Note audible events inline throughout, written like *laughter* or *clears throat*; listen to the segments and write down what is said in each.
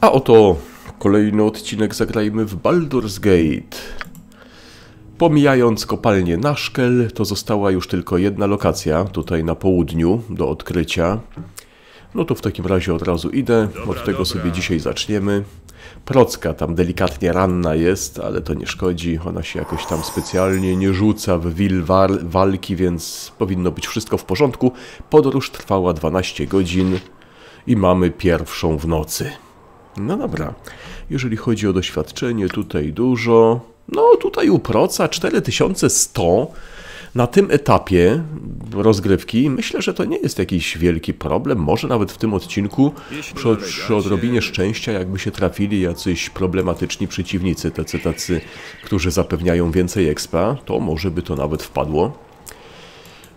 A oto kolejny odcinek zagrajmy w Baldur's Gate. Pomijając kopalnię Naszkel, to została już tylko jedna lokacja, tutaj na południu, do odkrycia. No to w takim razie od razu idę, od tego sobie dzisiaj zaczniemy. Procka tam delikatnie ranna jest, ale to nie szkodzi, ona się jakoś tam specjalnie nie rzuca w wil walki, więc powinno być wszystko w porządku. Podróż trwała 12 godzin i mamy pierwszą w nocy. No dobra, jeżeli chodzi o doświadczenie, tutaj dużo. No tutaj u Proca 4100 na tym etapie rozgrywki myślę, że to nie jest jakiś wielki problem. Może nawet w tym odcinku przy, przy odrobinie szczęścia, jakby się trafili jacyś problematyczni przeciwnicy, tacy tacy, którzy zapewniają więcej expa, to może by to nawet wpadło.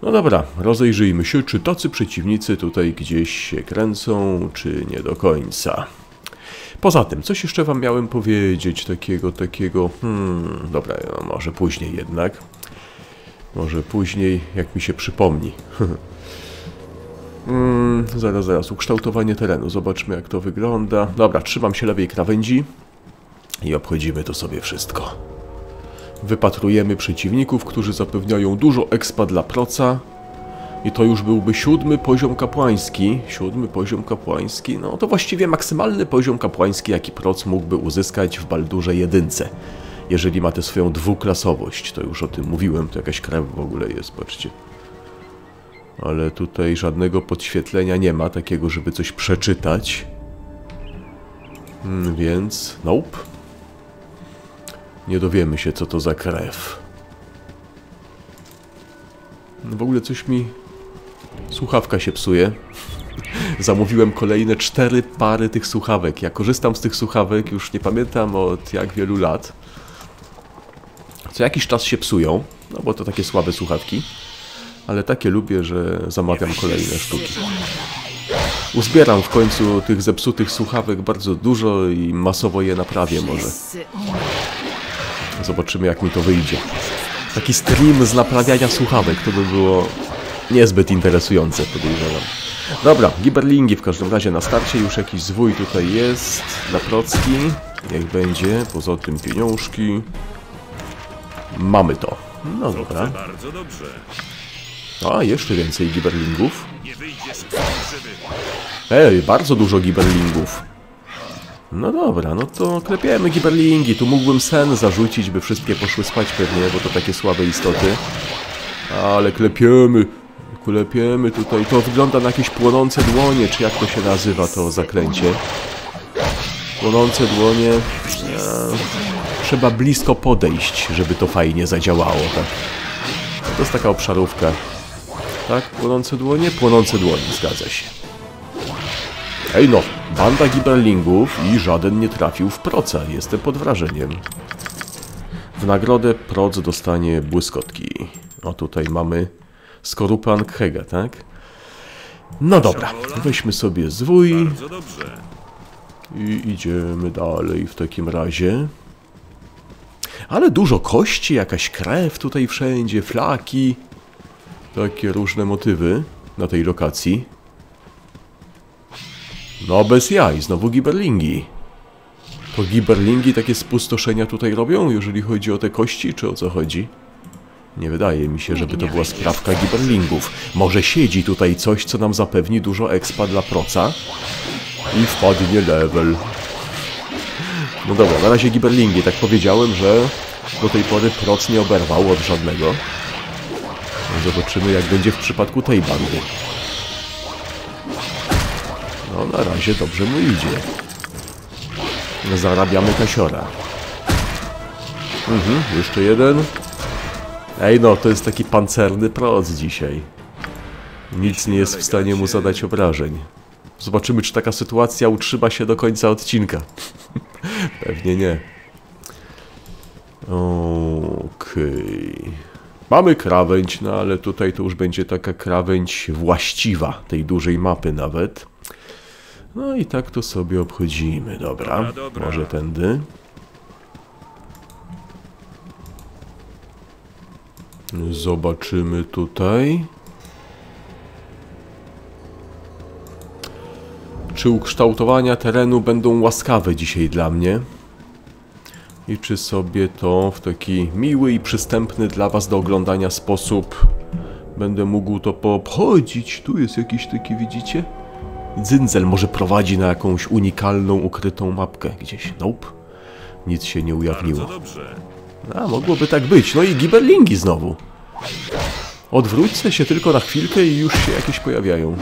No dobra, rozejrzyjmy się, czy tacy przeciwnicy tutaj gdzieś się kręcą, czy nie do końca. Poza tym, coś jeszcze wam miałem powiedzieć takiego, takiego, hmm, dobra, no może później jednak. Może później, jak mi się przypomni. *laughs* mm, zaraz, zaraz, ukształtowanie terenu, zobaczmy jak to wygląda. Dobra, trzymam się lewej krawędzi i obchodzimy to sobie wszystko. Wypatrujemy przeciwników, którzy zapewniają dużo expa dla proca. I to już byłby siódmy poziom kapłański. Siódmy poziom kapłański. No to właściwie maksymalny poziom kapłański, jaki proc mógłby uzyskać w Baldurze jedynce. Jeżeli ma tę swoją dwuklasowość. To już o tym mówiłem. To jakaś krew w ogóle jest, patrzcie. Ale tutaj żadnego podświetlenia nie ma, takiego, żeby coś przeczytać. Hmm, więc... Nope. Nie dowiemy się, co to za krew. No w ogóle coś mi... Słuchawka się psuje. Zamówiłem kolejne cztery pary tych słuchawek. Ja korzystam z tych słuchawek, już nie pamiętam od jak wielu lat. Co jakiś czas się psują, no bo to takie słabe słuchawki. Ale takie lubię, że zamawiam kolejne sztuki. Uzbieram w końcu tych zepsutych słuchawek bardzo dużo i masowo je naprawię może. Zobaczymy jak mi to wyjdzie. Taki stream z naprawiania słuchawek to by było niezbyt interesujące, podejrzewam. Dobra, giberlingi w każdym razie na starcie. Już jakiś zwój tutaj jest dla procki. Niech będzie. Poza tym pieniążki. Mamy to. No dobra. Bardzo dobrze. A, jeszcze więcej giberlingów. Ej, bardzo dużo giberlingów. No dobra, no to klepiemy giberlingi. Tu mógłbym sen zarzucić, by wszystkie poszły spać pewnie, bo to takie słabe istoty. Ale klepiemy, klepiemy tutaj. To wygląda na jakieś płonące dłonie, czy jak to się nazywa to zaklęcie. Płonące dłonie. E, trzeba blisko podejść, żeby to fajnie zadziałało, tak. To jest taka obszarówka. Tak, płonące dłonie? Płonące dłonie, zgadza się. Ej no, banda giberlingów i żaden nie trafił w proca. Jestem pod wrażeniem. W nagrodę proc dostanie błyskotki. O, tutaj mamy skorupę Ankhega, tak? No dobra, weźmy sobie zwój i idziemy dalej w takim razie. Ale dużo kości, jakaś krew tutaj wszędzie, flaki. Takie różne motywy na tej lokacji. No bez jaj, znowu giberlingi. To giberlingi takie spustoszenia tutaj robią, jeżeli chodzi o te kości, czy o co chodzi? Nie wydaje mi się, żeby to była sprawka giberlingów. Może siedzi tutaj coś, co nam zapewni dużo expa dla proca i wpadnie level. No dobra, na razie giberlingi. Tak powiedziałem, że do tej pory proc nie oberwał od żadnego. No Zobaczymy, jak będzie w przypadku tej bandy. No, na razie dobrze mu idzie. Zarabiamy kasiora. Mhm, jeszcze jeden. Ej no, to jest taki pancerny proc dzisiaj. Nic nie jest w stanie mu zadać obrażeń. Zobaczymy, czy taka sytuacja utrzyma się do końca odcinka. *laughs* Pewnie nie. Okej. Mamy krawędź, no ale tutaj to już będzie taka krawędź właściwa tej dużej mapy nawet. No i tak to sobie obchodzimy, dobra. Dobra, dobra. Może tędy. Zobaczymy tutaj. Czy ukształtowania terenu będą łaskawe dzisiaj dla mnie? I czy sobie to w taki miły i przystępny dla Was do oglądania sposób będę mógł to poobchodzić? Tu jest jakiś taki, widzicie? Dzyndzel może prowadzi na jakąś unikalną, ukrytą mapkę gdzieś. Nope. Nic się nie ujawniło. Bardzo dobrze. A, mogłoby tak być. No i giberlingi znowu. Odwróćcie się tylko na chwilkę i już się jakieś pojawiają.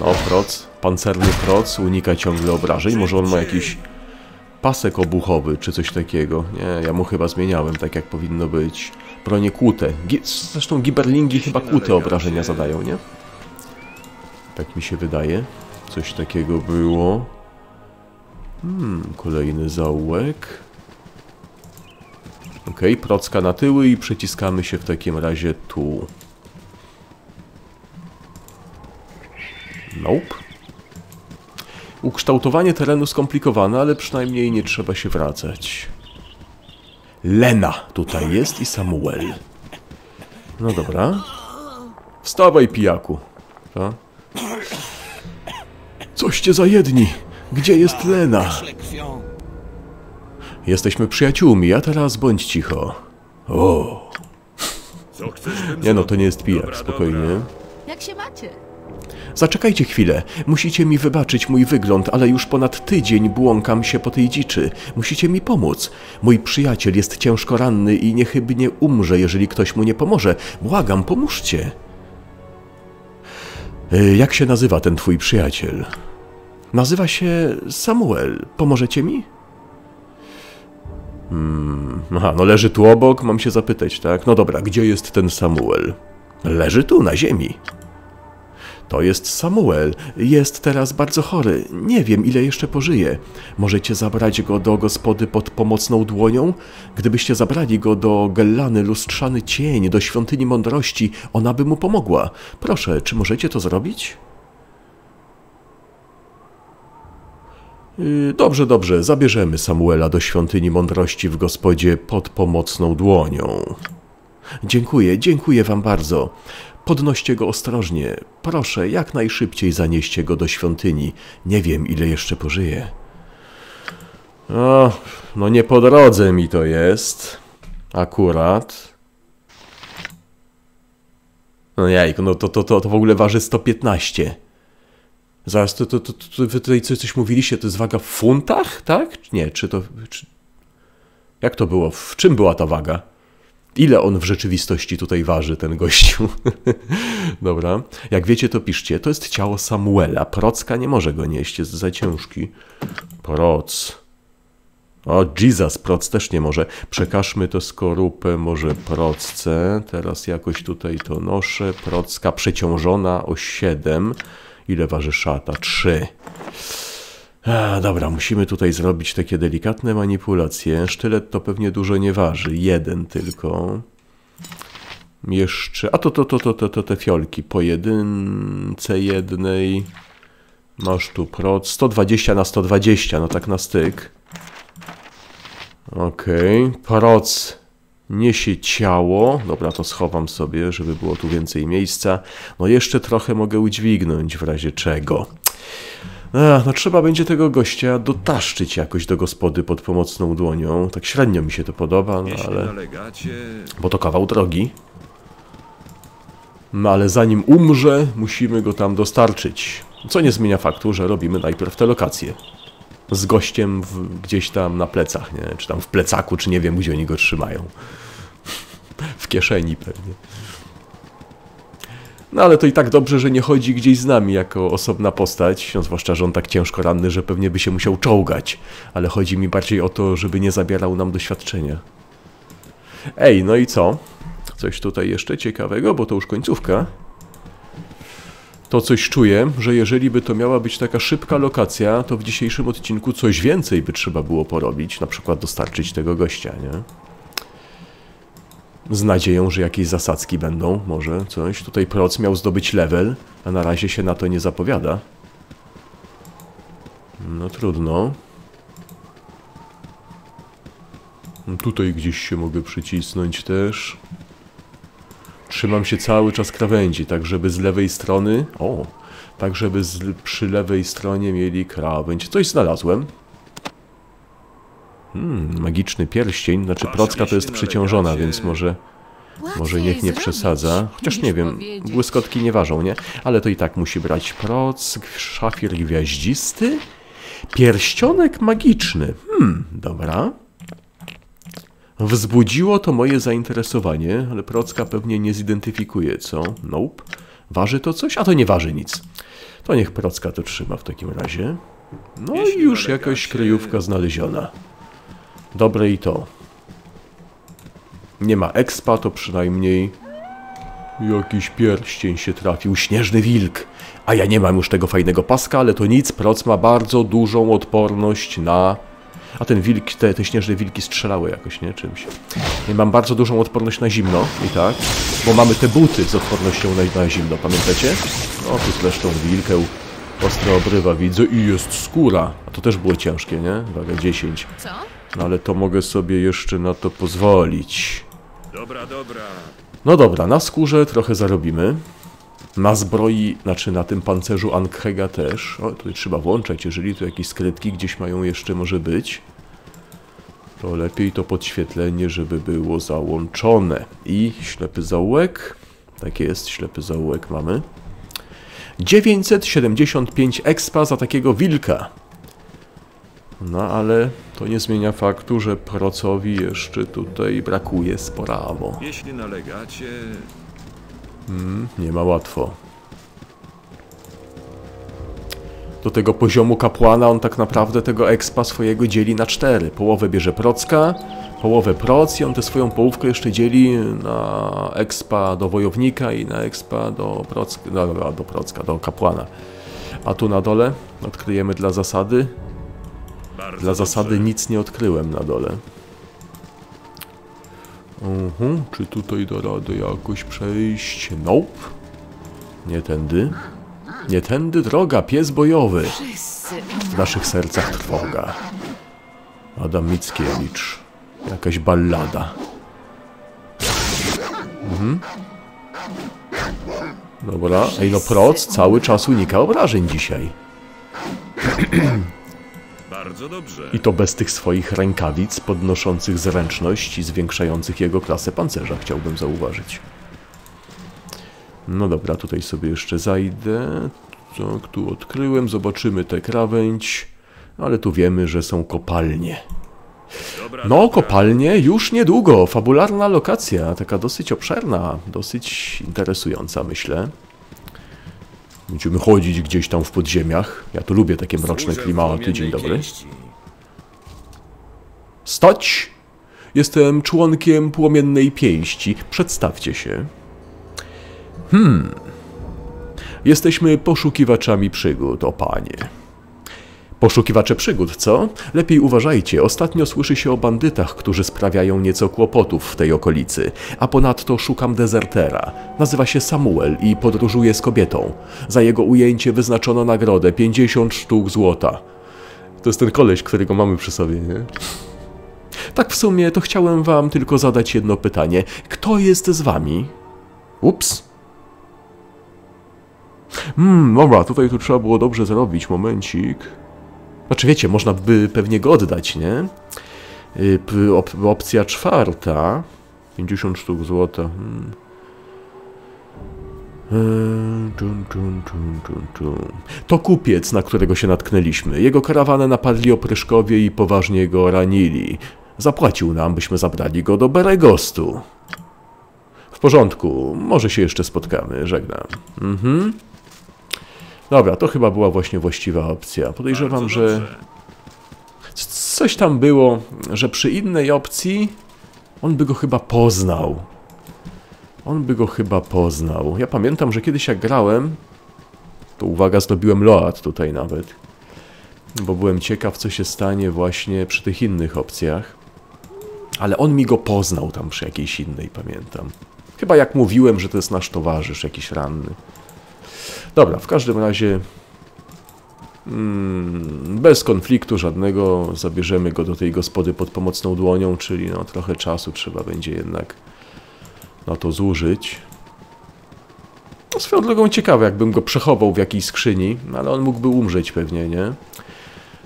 No, proc. Pancerny proc unika ciągle obrażeń. Może on ma jakiś pasek obuchowy czy coś takiego. Nie, ja mu chyba zmieniałem tak jak powinno być. Bronie kłute. Gi Zresztą giberlingi chyba kłute obrażenia zadają, nie? Tak mi się wydaje. Coś takiego było. Hmm, kolejny zaułek. Ok, procka na tyły i przeciskamy się w takim razie tu. Nope. Ukształtowanie terenu skomplikowane, ale przynajmniej nie trzeba się wracać. Lena tutaj jest i Samuel. No dobra. Wstawaj, pijaku. Ta? Coście za jedni. Gdzie jest Lena? Jesteśmy przyjaciółmi, a teraz bądź cicho. O, Co chcesz tym nie no, to nie jest pijak, spokojnie. Jak się macie? Zaczekajcie chwilę. Musicie mi wybaczyć mój wygląd, ale już ponad tydzień błąkam się po tej dziczy. Musicie mi pomóc. Mój przyjaciel jest ciężko ranny i niechybnie umrze, jeżeli ktoś mu nie pomoże. Błagam, pomóżcie. Y, Jak się nazywa ten twój przyjaciel? Nazywa się Samuel. Pomożecie mi? Hmm, aha, no leży tu obok, mam się zapytać, tak? No dobra, gdzie jest ten Samuel? Leży tu, na ziemi. To jest Samuel. Jest teraz bardzo chory. Nie wiem, ile jeszcze pożyje. Możecie zabrać go do gospody pod pomocną dłonią? Gdybyście zabrali go do Gellany Lustrzany Cień, do Świątyni Mądrości, ona by mu pomogła. Proszę, czy możecie to zrobić? Dobrze, dobrze, zabierzemy Samuela do Świątyni Mądrości w gospodzie pod pomocną dłonią. Dziękuję, dziękuję wam bardzo. Podnoście go ostrożnie. Proszę, jak najszybciej zanieście go do świątyni. Nie wiem, ile jeszcze pożyje. O, no nie po drodze mi to jest. Akurat. No jajku, no to, to, to, to w ogóle waży 115. Zaraz, to, to, to, to wy tutaj coś, coś mówiliście, to jest waga w funtach, tak? Nie, czy to... Czy... Jak to było? W czym była ta waga? Ile on w rzeczywistości tutaj waży, ten gościu? *laughs* Dobra. Jak wiecie, to piszcie. To jest ciało Samuela. Procka nie może go nieść, jest za ciężki. Proc. O, Jesus, proc też nie może. Przekażmy to skorupę może procce. Teraz jakoś tutaj to noszę. Procka przeciążona o 7. Ile waży szata? 3. A, dobra, musimy tutaj zrobić takie delikatne manipulacje. Sztylet to pewnie dużo nie waży. Jeden tylko. Jeszcze. A to, to, to, to, to, to te fiolki. Po jedynce jednej. Masz tu proc. 120 na 120, no tak na styk. Okej. Proc niesie ciało. Dobra, to schowam sobie, żeby było tu więcej miejsca. No jeszcze trochę mogę udźwignąć w razie czego. No trzeba będzie tego gościa dotaszczyć jakoś do gospody pod pomocną dłonią. Tak średnio mi się to podoba, no ale... Bo to kawał drogi. No ale zanim umrze, musimy go tam dostarczyć. Co nie zmienia faktu, że robimy najpierw te lokacje. Z gościem w, gdzieś tam na plecach, nie? Czy tam w plecaku, czy nie wiem, gdzie oni go trzymają. w kieszeni pewnie. No ale to i tak dobrze, że nie chodzi gdzieś z nami jako osobna postać, no, zwłaszcza, że on tak ciężko ranny, że pewnie by się musiał czołgać. Ale chodzi mi bardziej o to, żeby nie zabierał nam doświadczenia. Ej, no i co? Coś tutaj jeszcze ciekawego, bo to już końcówka. To coś czuję, że jeżeli by to miała być taka szybka lokacja, to w dzisiejszym odcinku coś więcej by trzeba było porobić, na przykład dostarczyć tego gościa, nie? Z nadzieją, że jakieś zasadzki będą, może coś. Tutaj Proc miał zdobyć level, a na razie się na to nie zapowiada. No trudno. Tutaj gdzieś się mogę przycisnąć też. Trzymam się cały czas krawędzi, tak żeby z lewej strony... O! Tak, żeby z, przy lewej stronie mieli krawędź. Coś znalazłem. Hmm, magiczny pierścień. Znaczy procka to jest nalegacie. więc może... Może niech nie przesadza. Chociaż nie wiem, błyskotki nie ważą, nie? Ale to i tak musi brać prock, szafir gwiaździsty, pierścionek magiczny. Hmm, dobra. Wzbudziło to moje zainteresowanie, ale procka pewnie nie zidentyfikuje, co? Nope. Waży to coś? A to nie waży nic. To niech procka to trzyma w takim razie. No i już jakaś kryjówka znaleziona. Dobre i to. Nie ma expa, to przynajmniej jakiś pierścień się trafił. Śnieżny wilk. A ja nie mam już tego fajnego paska, ale to nic. Proc ma bardzo dużą odporność na... A ten wilk, te, te śnieżne wilki strzelały jakoś, nie? Czymś. Ja mam bardzo dużą odporność na zimno i tak, bo mamy te buty z odpornością na, na zimno, pamiętacie? No tu zresztą wilkeł ostro obrywa, widzę i jest skóra. A to też było ciężkie, nie? Waga 10. Co? No ale to mogę sobie jeszcze na to pozwolić. Dobra, dobra. No dobra, na skórze trochę zarobimy. Na zbroi, znaczy na tym pancerzu Ankhega też. O, tutaj trzeba włączać, jeżeli tu jakieś skrytki gdzieś mają jeszcze może być. To lepiej to podświetlenie, żeby było załączone. I ślepy zaułek. Tak jest, ślepy zaułek mamy. 975 expa za takiego wilka. No ale to nie zmienia faktu, że procowi jeszcze tutaj brakuje sporawo. Jeśli nalegacie, Nie ma łatwo. Do tego poziomu kapłana on tak naprawdę tego expa swojego dzieli na cztery. Połowę bierze procka, połowę proc i on tę swoją połówkę jeszcze dzieli na expa do wojownika i na expa do procka, no, no, do procka, do kapłana. A tu na dole odkryjemy dla zasady. bardzo Dla dobrze. zasady nic nie odkryłem na dole. Mhm, czy tutaj da radę jakoś przejść? Nope. Nie tędy. Nie tędy droga, pies bojowy. W naszych sercach trwoga. Adam Mickiewicz. Jakaś ballada. Mhm. Dobra, ej no proc cały czas unika obrażeń dzisiaj. *clears throat* Bardzo dobrze. I to bez tych swoich rękawic podnoszących zręczność i zwiększających jego klasę pancerza, chciałbym zauważyć. No dobra, tutaj sobie jeszcze zajdę. Tak, tu odkryłem, zobaczymy tę krawędź. Ale tu wiemy, że są kopalnie. No, kopalnie już niedługo. Fabularna lokacja, taka dosyć obszerna, dosyć interesująca, myślę. Będziemy chodzić gdzieś tam w podziemiach. Ja tu lubię takie mroczne klimaty. Dzień dobry. Stać! Jestem członkiem płomiennej pięści. Przedstawcie się. Hmm. Jesteśmy poszukiwaczami przygód, o panie. Poszukiwacze przygód, co? Lepiej uważajcie, ostatnio słyszy się o bandytach, którzy sprawiają nieco kłopotów w tej okolicy, a ponadto szukam dezertera. Nazywa się Samuel i podróżuje z kobietą. Za jego ujęcie wyznaczono nagrodę 50 sztuk złota. To jest ten koleś, którego mamy przy sobie, nie? Tak w sumie to chciałem wam tylko zadać jedno pytanie. Kto jest z wami? Ups. Hmm, dobra, tutaj to trzeba było dobrze zrobić, momencik. Znaczy wiecie, można by pewnie go oddać, nie? Y, Op opcja czwarta. 50 sztuk złota. Hmm. Eee. To kupiec, na którego się natknęliśmy. Jego karawanę napadli opryszkowie i poważnie go ranili. Zapłacił nam, byśmy zabrali go do Beregostu. W porządku, może się jeszcze spotkamy, żegnam. Mhm. Dobra, to chyba była właśnie właściwa opcja. Podejrzewam, że coś tam było, że przy innej opcji on by go chyba poznał. On by go chyba poznał. Ja pamiętam, że kiedyś jak grałem, to uwaga, zdobiłem loat tutaj nawet, bo byłem ciekaw, co się stanie właśnie przy tych innych opcjach. Ale on mi go poznał tam przy jakiejś innej, pamiętam. Chyba jak mówiłem, że to jest nasz towarzysz, jakiś ranny. Dobra, w każdym razie mm, bez konfliktu żadnego zabierzemy go do tej gospody pod pomocną dłonią, czyli no trochę czasu trzeba będzie jednak na to zużyć. No swoją drogą ciekawe, jakbym go przechował w jakiejś skrzyni, no ale on mógłby umrzeć pewnie, nie?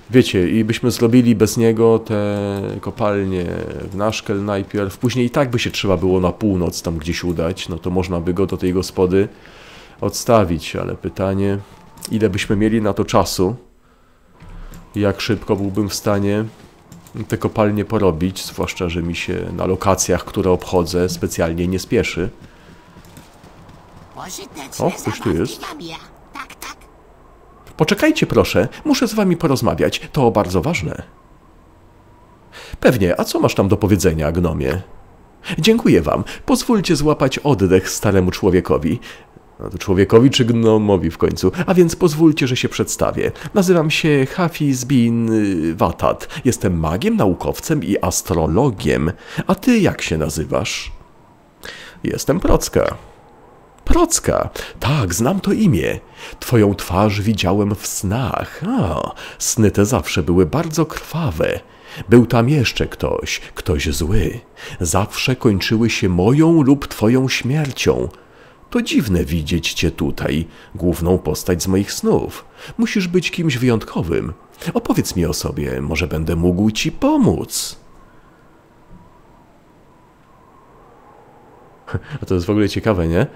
Wiecie, i byśmy zrobili bez niego te kopalnie w Naszkel najpierw, później i tak by się trzeba było na północ tam gdzieś udać, no to można by go do tej gospody odstawić, ale pytanie, ile byśmy mieli na to czasu? Jak szybko byłbym w stanie te kopalnie porobić, zwłaszcza, że mi się na lokacjach, które obchodzę, specjalnie nie spieszy. O, ktoś tu jest. Tak, tak. Poczekajcie proszę, muszę z wami porozmawiać, to bardzo ważne. Pewnie, a co masz tam do powiedzenia, gnomie? Dziękuję wam, pozwólcie złapać oddech staremu człowiekowi. To człowiekowi czy gnomowi w końcu? A więc pozwólcie, że się przedstawię. Nazywam się Hafiz bin y, Watat. Jestem magiem, naukowcem i astrologiem. A ty jak się nazywasz? Jestem Procka. Procka. Tak, znam to imię. Twoją twarz widziałem w snach. A, sny te zawsze były bardzo krwawe. Był tam jeszcze ktoś, ktoś zły. Zawsze kończyły się moją lub twoją śmiercią. To dziwne widzieć cię tutaj, główną postać z moich snów. Musisz być kimś wyjątkowym. Opowiedz mi o sobie, może będę mógł ci pomóc. *laughs* A to jest w ogóle ciekawe, nie?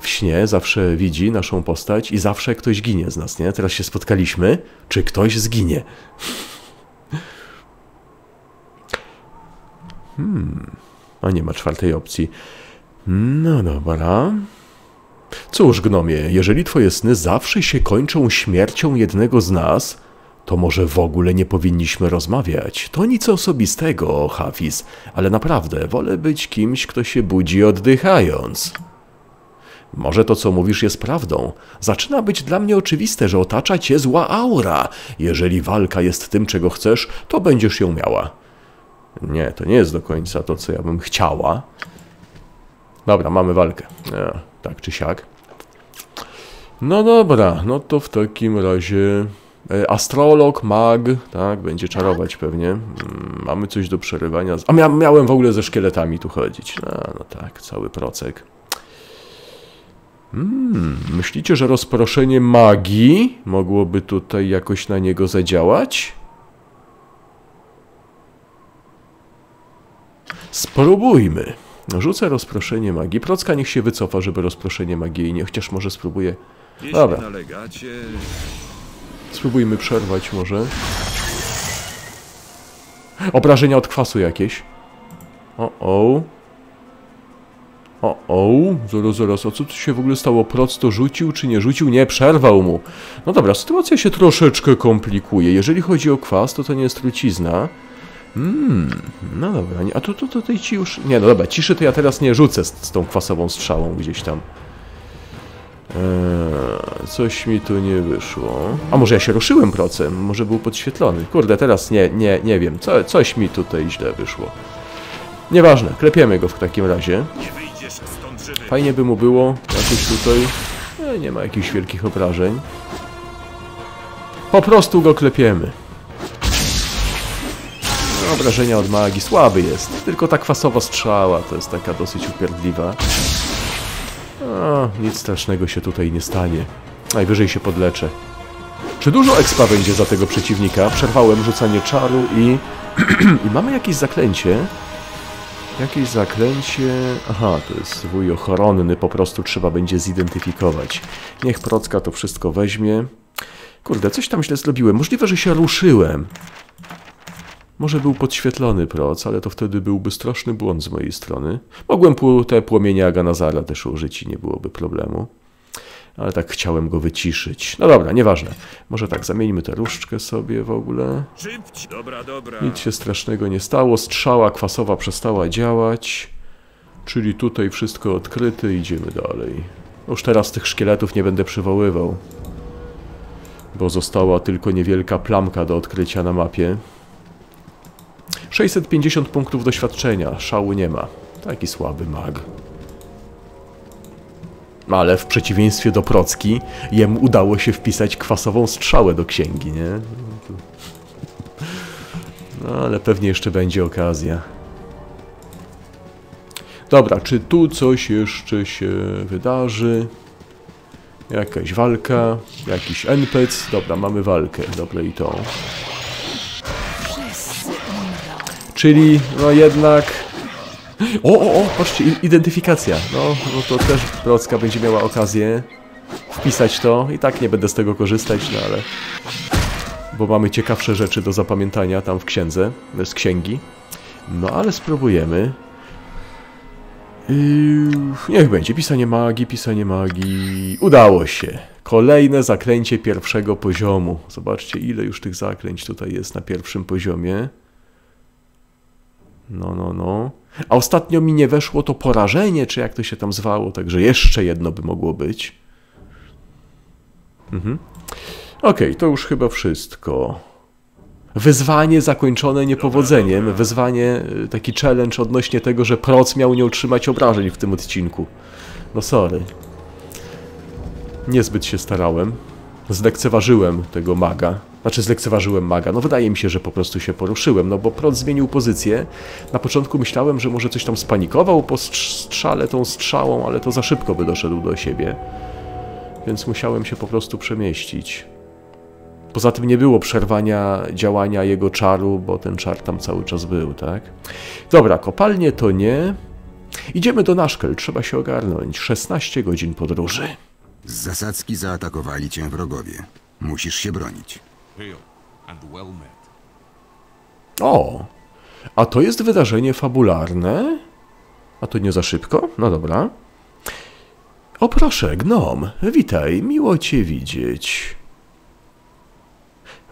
w śnie zawsze widzi naszą postać i zawsze ktoś ginie z nas, nie? Teraz się spotkaliśmy, czy ktoś zginie. *laughs* Hmm, a nie ma czwartej opcji. No dobra. Cóż, gnomie, jeżeli twoje sny zawsze się kończą śmiercią jednego z nas, to może w ogóle nie powinniśmy rozmawiać. To nic osobistego, Hafiz, ale naprawdę wolę być kimś, kto się budzi oddychając. Może to, co mówisz, jest prawdą. Zaczyna być dla mnie oczywiste, że otacza cię zła aura. Jeżeli walka jest tym, czego chcesz, to będziesz ją miała. Nie, to nie jest do końca to, co ja bym chciała. Dobra, mamy walkę. E, tak czy siak. No dobra, no to w takim razie e, astrolog, mag, tak, będzie czarować pewnie. Mm, Mamy coś do przerywania. A mia miałem w ogóle ze szkieletami tu chodzić. No, no tak, cały procek. Mm, myślicie, że rozproszenie magii mogłoby tutaj jakoś na niego zadziałać? Spróbujmy. Rzucę rozproszenie magii. Procka niech się wycofa, żeby rozproszenie magii nie, chociaż może spróbuję. Dobra. Spróbujmy przerwać może. Obrażenia od kwasu jakieś. O, o. O, o. Zaraz, zaraz. A co tu się w ogóle stało? Proc to rzucił czy nie rzucił? Nie, przerwał mu. No dobra, sytuacja się troszeczkę komplikuje. Jeżeli chodzi o kwas, to to nie jest trucizna. Hmm, no dobra. A to, to tej ci już... Nie, no dobra, ciszy to ja teraz nie rzucę z, z tą kwasową strzałą gdzieś tam. Eee, coś mi tu nie wyszło. A może ja się ruszyłem procem? Może był podświetlony? Kurde, teraz nie, nie, nie wiem. Co, coś mi tutaj źle wyszło. Nieważne, klepiemy go w takim razie. Fajnie by mu było jakoś tutaj. E, nie ma jakichś wielkich obrażeń. Po prostu go klepiemy. No, obrażenia od magii. Słaby jest. Tylko ta kwasowa strzała to jest taka dosyć upierdliwa. O, nic strasznego się tutaj nie stanie. Najwyżej się podleczę. Czy dużo expa będzie za tego przeciwnika? Przerwałem rzucanie czaru i... *clears throat* I mamy jakieś zaklęcie. Jakieś zaklęcie... Aha, to jest zwój ochronny, po prostu trzeba będzie zidentyfikować. Niech Procka to wszystko weźmie. Kurde, coś tam źle zrobiłem. Możliwe, że się ruszyłem. Może był podświetlony proc, ale to wtedy byłby straszny błąd z mojej strony. Mogłem pł- te płomienie Aganazara też użyć i nie byłoby problemu. Ale tak chciałem go wyciszyć. No dobra, nieważne. Może tak, zamieńmy tę różdżkę sobie w ogóle. Dobra, dobra. Nic się strasznego nie stało. Strzała kwasowa przestała działać. Czyli tutaj wszystko odkryte, idziemy dalej. Już teraz tych szkieletów nie będę przywoływał. Bo została tylko niewielka plamka do odkrycia na mapie. 650 punktów doświadczenia. Szału nie ma. Taki słaby mag. Ale w przeciwieństwie do Procki, jemu udało się wpisać kwasową strzałę do księgi, nie? No, ale pewnie jeszcze będzie okazja. Dobra, czy tu coś jeszcze się wydarzy? Jakaś walka, jakiś NPC. Dobra, mamy walkę. Dobra i to. Czyli, no jednak... O, o, o, patrzcie, identyfikacja. No, no to też Procka będzie miała okazję wpisać to. I tak nie będę z tego korzystać, no ale... Bo mamy ciekawsze rzeczy do zapamiętania tam w księdze, z księgi. No ale spróbujemy. Yy, niech będzie. Pisanie magii, pisanie magii. Udało się. Kolejne zaklęcie pierwszego poziomu. Zobaczcie, ile już tych zaklęć tutaj jest na pierwszym poziomie. No, no, no. A ostatnio mi nie weszło to porażenie, czy jak to się tam zwało, także jeszcze jedno by mogło być. Mhm. Okej, to już chyba wszystko. Wyzwanie zakończone niepowodzeniem. Wyzwanie, y, taki challenge odnośnie tego, że Proc miał nie otrzymać obrażeń w tym odcinku. No sorry. Niezbyt się starałem. Zlekceważyłem tego maga. Znaczy zlekceważyłem maga. No wydaje mi się, że po prostu się poruszyłem, no bo Proc zmienił pozycję. Na początku myślałem, że może coś tam spanikował po strz- strzale tą strzałą, ale to za szybko by doszedł do siebie. Więc musiałem się po prostu przemieścić. Poza tym nie było przerwania działania jego czaru, bo ten czar tam cały czas był, tak? Dobra, kopalnie to nie. Idziemy do Naszkel, trzeba się ogarnąć. 16 godzin podróży. Z zasadzki zaatakowali cię wrogowie. Musisz się bronić. O! A to jest wydarzenie fabularne? A to nie za szybko? No dobra. O proszę, gnom, witaj, miło cię widzieć.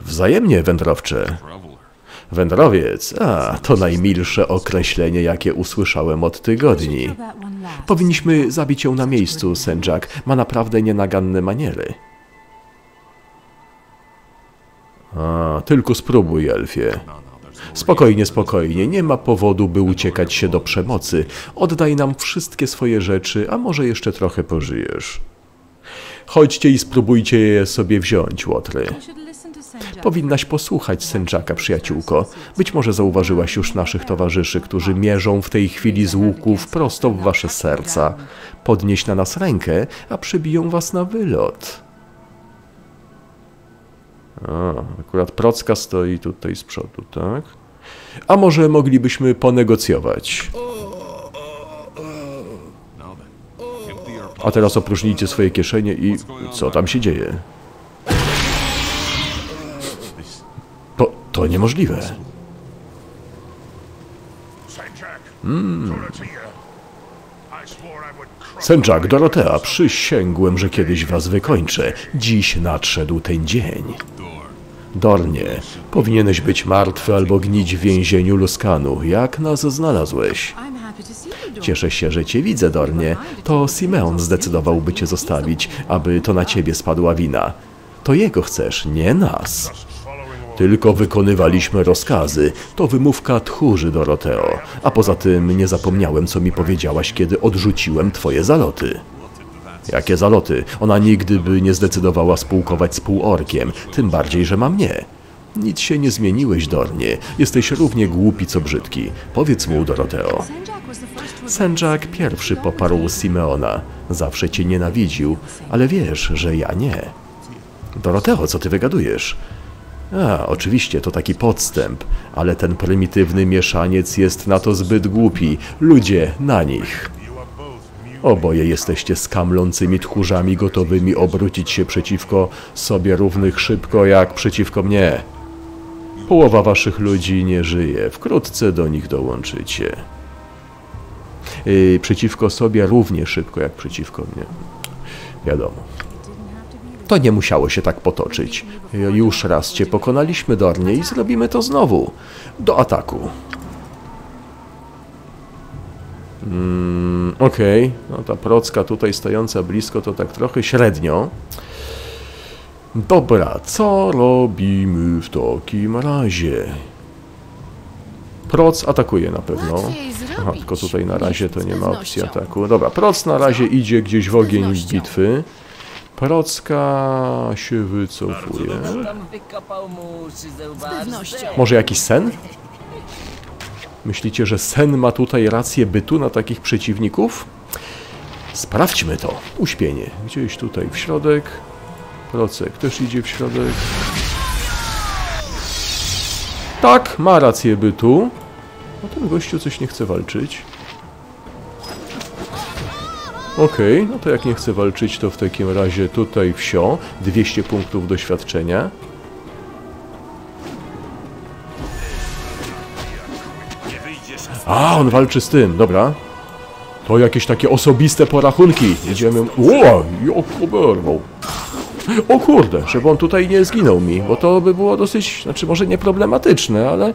Wzajemnie, wędrowcze. Wędrowiec, a to najmilsze określenie, jakie usłyszałem od tygodni. Powinniśmy zabić ją na miejscu, Senjak. Ma naprawdę nienaganne maniery. A, tylko spróbuj, Elfie. Spokojnie, spokojnie, nie ma powodu, by uciekać się do przemocy. Oddaj nam wszystkie swoje rzeczy, a może jeszcze trochę pożyjesz. Chodźcie i spróbujcie je sobie wziąć, Łotry. Powinnaś posłuchać Sędziaka, przyjaciółko. Być może zauważyłaś już naszych towarzyszy, którzy mierzą w tej chwili z łuków prosto w wasze serca. Podnieś na nas rękę, a przybiją was na wylot. A, akurat Procka stoi tutaj z przodu, tak? A może moglibyśmy ponegocjować? A teraz opróżnijcie swoje kieszenie i co tam się dzieje? To, to niemożliwe. Crush Sędziak, Dorotea, przysięgłem, że kiedyś was wykończę. Dziś nadszedł ten dzień. Dornie, powinieneś być martwy albo gnić w więzieniu Luskanu. Jak nas znalazłeś? Cieszę się, że cię widzę, Dornie. To Simeon zdecydowałby cię zostawić, aby to na ciebie spadła wina. To jego chcesz, nie nas. Tylko wykonywaliśmy rozkazy. To wymówka tchórzy, Doroteo. A poza tym nie zapomniałem, co mi powiedziałaś, kiedy odrzuciłem twoje zaloty. Jakie zaloty? Ona nigdy by nie zdecydowała spółkować z półorkiem, tym bardziej, że ma mnie. Nic się nie zmieniłeś, Dornie. Jesteś równie głupi, co brzydki. Powiedz mu, Doroteo. Sędziak pierwszy poparł Simeona. Zawsze cię nienawidził, ale wiesz, że ja nie. Doroteo, co ty wygadujesz? A, oczywiście, to taki podstęp, ale ten prymitywny mieszaniec jest na to zbyt głupi. Ludzie na nich. Oboje jesteście skamlącymi tchórzami gotowymi obrócić się przeciwko sobie równych szybko jak przeciwko mnie. Połowa waszych ludzi nie żyje, wkrótce do nich dołączycie. Yy, przeciwko sobie równie szybko jak przeciwko mnie. Wiadomo. To nie musiało się tak potoczyć. Już raz cię pokonaliśmy, Dornie, i zrobimy to znowu. Do ataku. Mm, Okej, no ta procka tutaj stojąca blisko to tak trochę średnio. Dobra, co robimy w takim razie? Proc atakuje na pewno. Aha, tylko tutaj na razie to nie ma opcji ataku. Dobra, Proc na razie idzie gdzieś w ogień bitwy. Procka się wycofuje. Może jakiś sen? Myślicie, że sen ma tutaj rację bytu na takich przeciwników? Sprawdźmy to. Uśpienie. Gdzieś tutaj w środek. Procek też idzie w środek. Tak, ma rację bytu. No ten gościu coś nie chce walczyć. Okej, no to jak nie chce walczyć, to w takim razie tutaj wsio. 200 punktów doświadczenia. A, on walczy z tym, dobra. To jakieś takie osobiste porachunki. Jedziemy... Ło, jak oberwał. O kurde, żeby on tutaj nie zginął mi, bo to by było dosyć, znaczy może nie problematyczne, ale...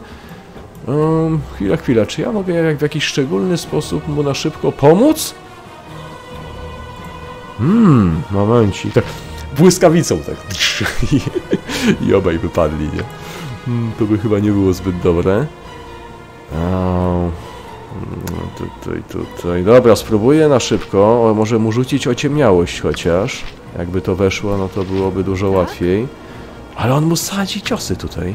Um, chwila, chwila, czy ja mogę jak w jakiś szczególny sposób mu na szybko pomóc? Hmm, momencik. Tak, błyskawicą tak. *laughs* I, obaj wypadli, nie? Hmm, to by chyba nie było zbyt dobre. No, tutaj, tutaj. Dobra, spróbuję na szybko. O, może mu rzucić ociemniałość chociaż. Jakby to weszło, no to byłoby dużo łatwiej. Ale on mu sadzi ciosy tutaj.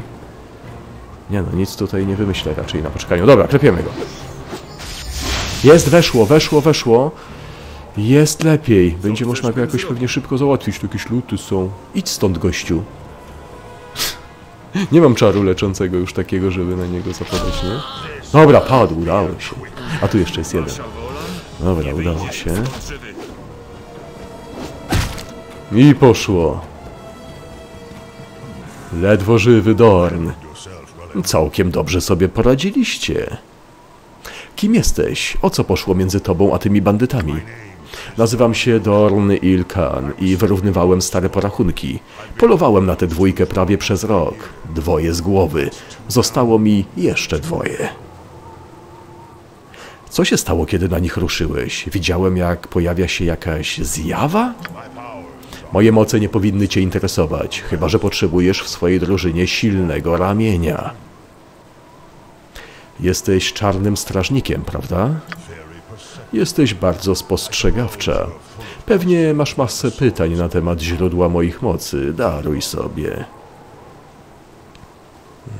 Nie no, nic tutaj nie wymyślę raczej na poczekaniu. Dobra, klepiemy go. Jest, weszło, weszło, weszło. Jest lepiej. Będzie można go jakoś pewnie szybko załatwić. Tu jakieś luty są. Idź stąd, gościu. Nie mam czaru leczącego już takiego, żeby na niego zapadać, nie? Dobra, padł, udało się. A tu jeszcze jest jeden. Dobra, udało się. I poszło. Ledwo żywy Dorn. Całkiem dobrze sobie poradziliście. Kim jesteś? O co poszło między tobą a tymi bandytami? Nazywam się Dorn Ilkan i wyrównywałem stare porachunki. Polowałem na tę dwójkę prawie przez rok. Dwoje z głowy. Zostało mi jeszcze dwoje. Co się stało, kiedy na nich ruszyłeś? Widziałem, jak pojawia się jakaś zjawa? Moje moce nie powinny cię interesować, chyba że potrzebujesz w swojej drużynie silnego ramienia. Jesteś czarnym strażnikiem, prawda? Jesteś bardzo spostrzegawcza. Pewnie masz masę pytań na temat źródła moich mocy. Daruj sobie.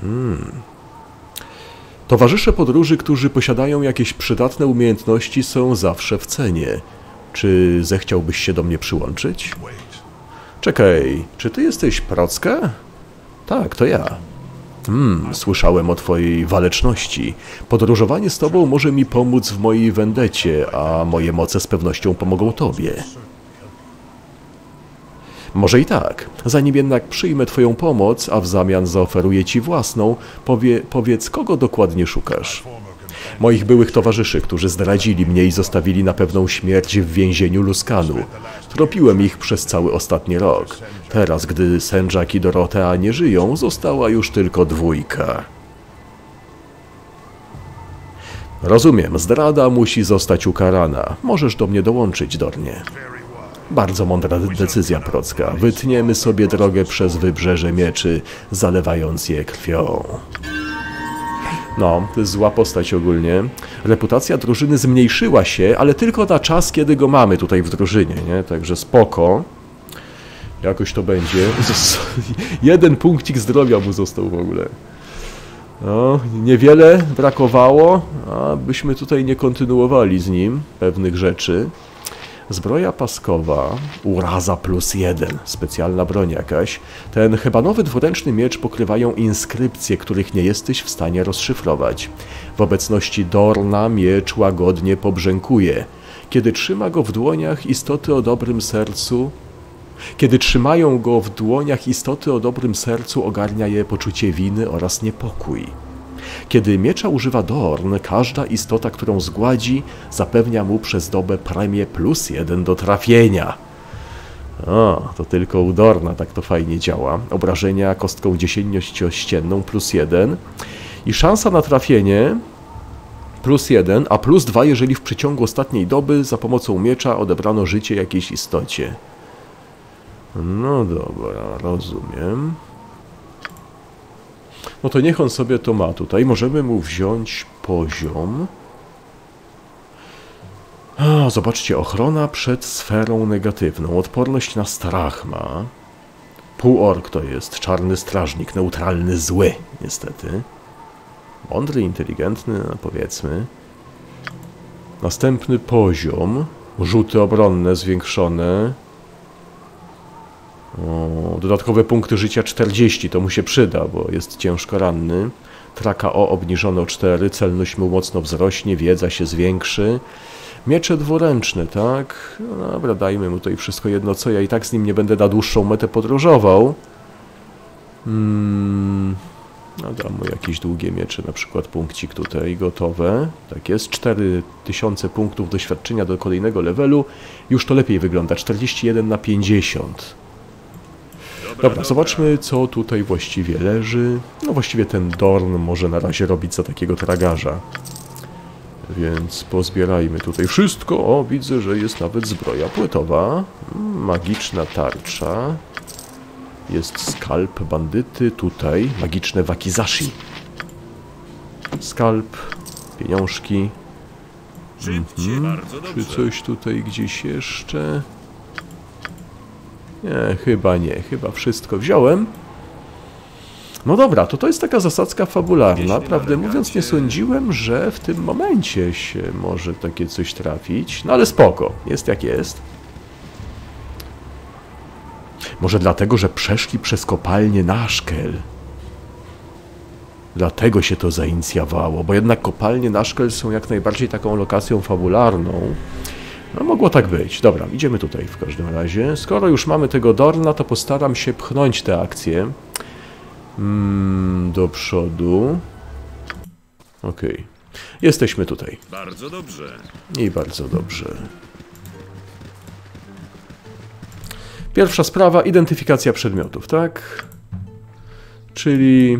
Hmm. Towarzysze podróży, którzy posiadają jakieś przydatne umiejętności, są zawsze w cenie. Czy zechciałbyś się do mnie przyłączyć? Czekaj, czy ty jesteś Procka? Tak, to ja. Hmm, słyszałem o twojej waleczności. Podróżowanie z tobą może mi pomóc w mojej wendecie, a moje moce z pewnością pomogą tobie. Może i tak. Zanim jednak przyjmę twoją pomoc, a w zamian zaoferuję ci własną, powie, powiedz, kogo dokładnie szukasz? Moich byłych towarzyszy, którzy zdradzili mnie i zostawili na pewną śmierć w więzieniu Luskanu. Tropiłem ich przez cały ostatni rok. Teraz, gdy Sędziak i Dorotea nie żyją, została już tylko dwójka. Rozumiem, zdrada musi zostać ukarana. Możesz do mnie dołączyć, Dornie. Bardzo mądra de- decyzja, Procka. Wytniemy sobie drogę przez wybrzeże mieczy, zalewając je krwią. No, to jest zła postać ogólnie. Reputacja drużyny zmniejszyła się, ale tylko na czas, kiedy go mamy tutaj w drużynie, nie? Także spoko. Jakoś to będzie. *laughs* Jeden punkcik zdrowia mu został w ogóle. No, niewiele brakowało, abyśmy tutaj nie kontynuowali z nim pewnych rzeczy. Zbroja paskowa, uraza plus jeden, specjalna broń jakaś. Ten chyba nowy dwuręczny miecz pokrywają inskrypcje, których nie jesteś w stanie rozszyfrować. W obecności Dorna miecz łagodnie pobrzękuje. Kiedy trzyma go w dłoniach istoty o dobrym sercu, kiedy trzymają go w dłoniach istoty o dobrym sercu, ogarnia je poczucie winy oraz niepokój. Kiedy miecza używa Dorn, każda istota, którą zgładzi, zapewnia mu przez dobę premię plus jeden do trafienia. O, to tylko u Dorna tak to fajnie działa. Obrażenia kostką dziesięciościenną plus jeden i szansa na trafienie plus jeden, a plus dwa, jeżeli w przeciągu ostatniej doby za pomocą miecza odebrano życie jakiejś istocie. No dobra, rozumiem. No to niech on sobie to ma tutaj. Możemy mu wziąć poziom. A, zobaczcie, ochrona przed sferą negatywną. Odporność na strach ma. Półork to jest czarny strażnik, neutralny, zły, niestety. Mądry, inteligentny, no powiedzmy. Następny poziom. Rzuty obronne zwiększone. Dodatkowe punkty życia 40, to mu się przyda, bo jest ciężko ranny. Traka O obniżone o 4, celność mu mocno wzrośnie, wiedza się zwiększy. Miecze dwuręczne, tak? No dobra, dajmy mu to i wszystko jedno co, ja i tak z nim nie będę na dłuższą metę podróżował. Hmm, no dam mu jakieś długie miecze, na przykład punkcik tutaj, gotowe. Tak jest, 4000 punktów doświadczenia do kolejnego levelu. Już to lepiej wygląda, 41 na 50. Dobra, zobaczmy co tutaj właściwie leży. No właściwie ten Dorn może na razie robić za takiego tragarza. Więc pozbierajmy tutaj wszystko. O, widzę, że jest nawet zbroja płytowa. Magiczna tarcza. Jest skalp bandyty. Tutaj magiczne wakizashi. Skalp, pieniążki. Mhm. Czy coś tutaj gdzieś jeszcze? Nie, chyba nie. Chyba wszystko wziąłem. No dobra, to to jest taka zasadzka fabularna. Prawdę mówiąc, nie sądziłem, że w tym momencie się może takie coś trafić. No ale spoko, jest jak jest. Może dlatego, że przeszli przez kopalnię Naszkel. Dlatego się to zainicjowało, bo jednak kopalnie Naszkel są jak najbardziej taką lokacją fabularną. No mogło tak być. Dobra, idziemy tutaj w każdym razie. Skoro już mamy tego Dorna, to postaram się pchnąć tę akcję mm, do przodu. Okej. Jesteśmy tutaj. Bardzo dobrze. I bardzo dobrze. Pierwsza sprawa, identyfikacja przedmiotów, tak? Czyli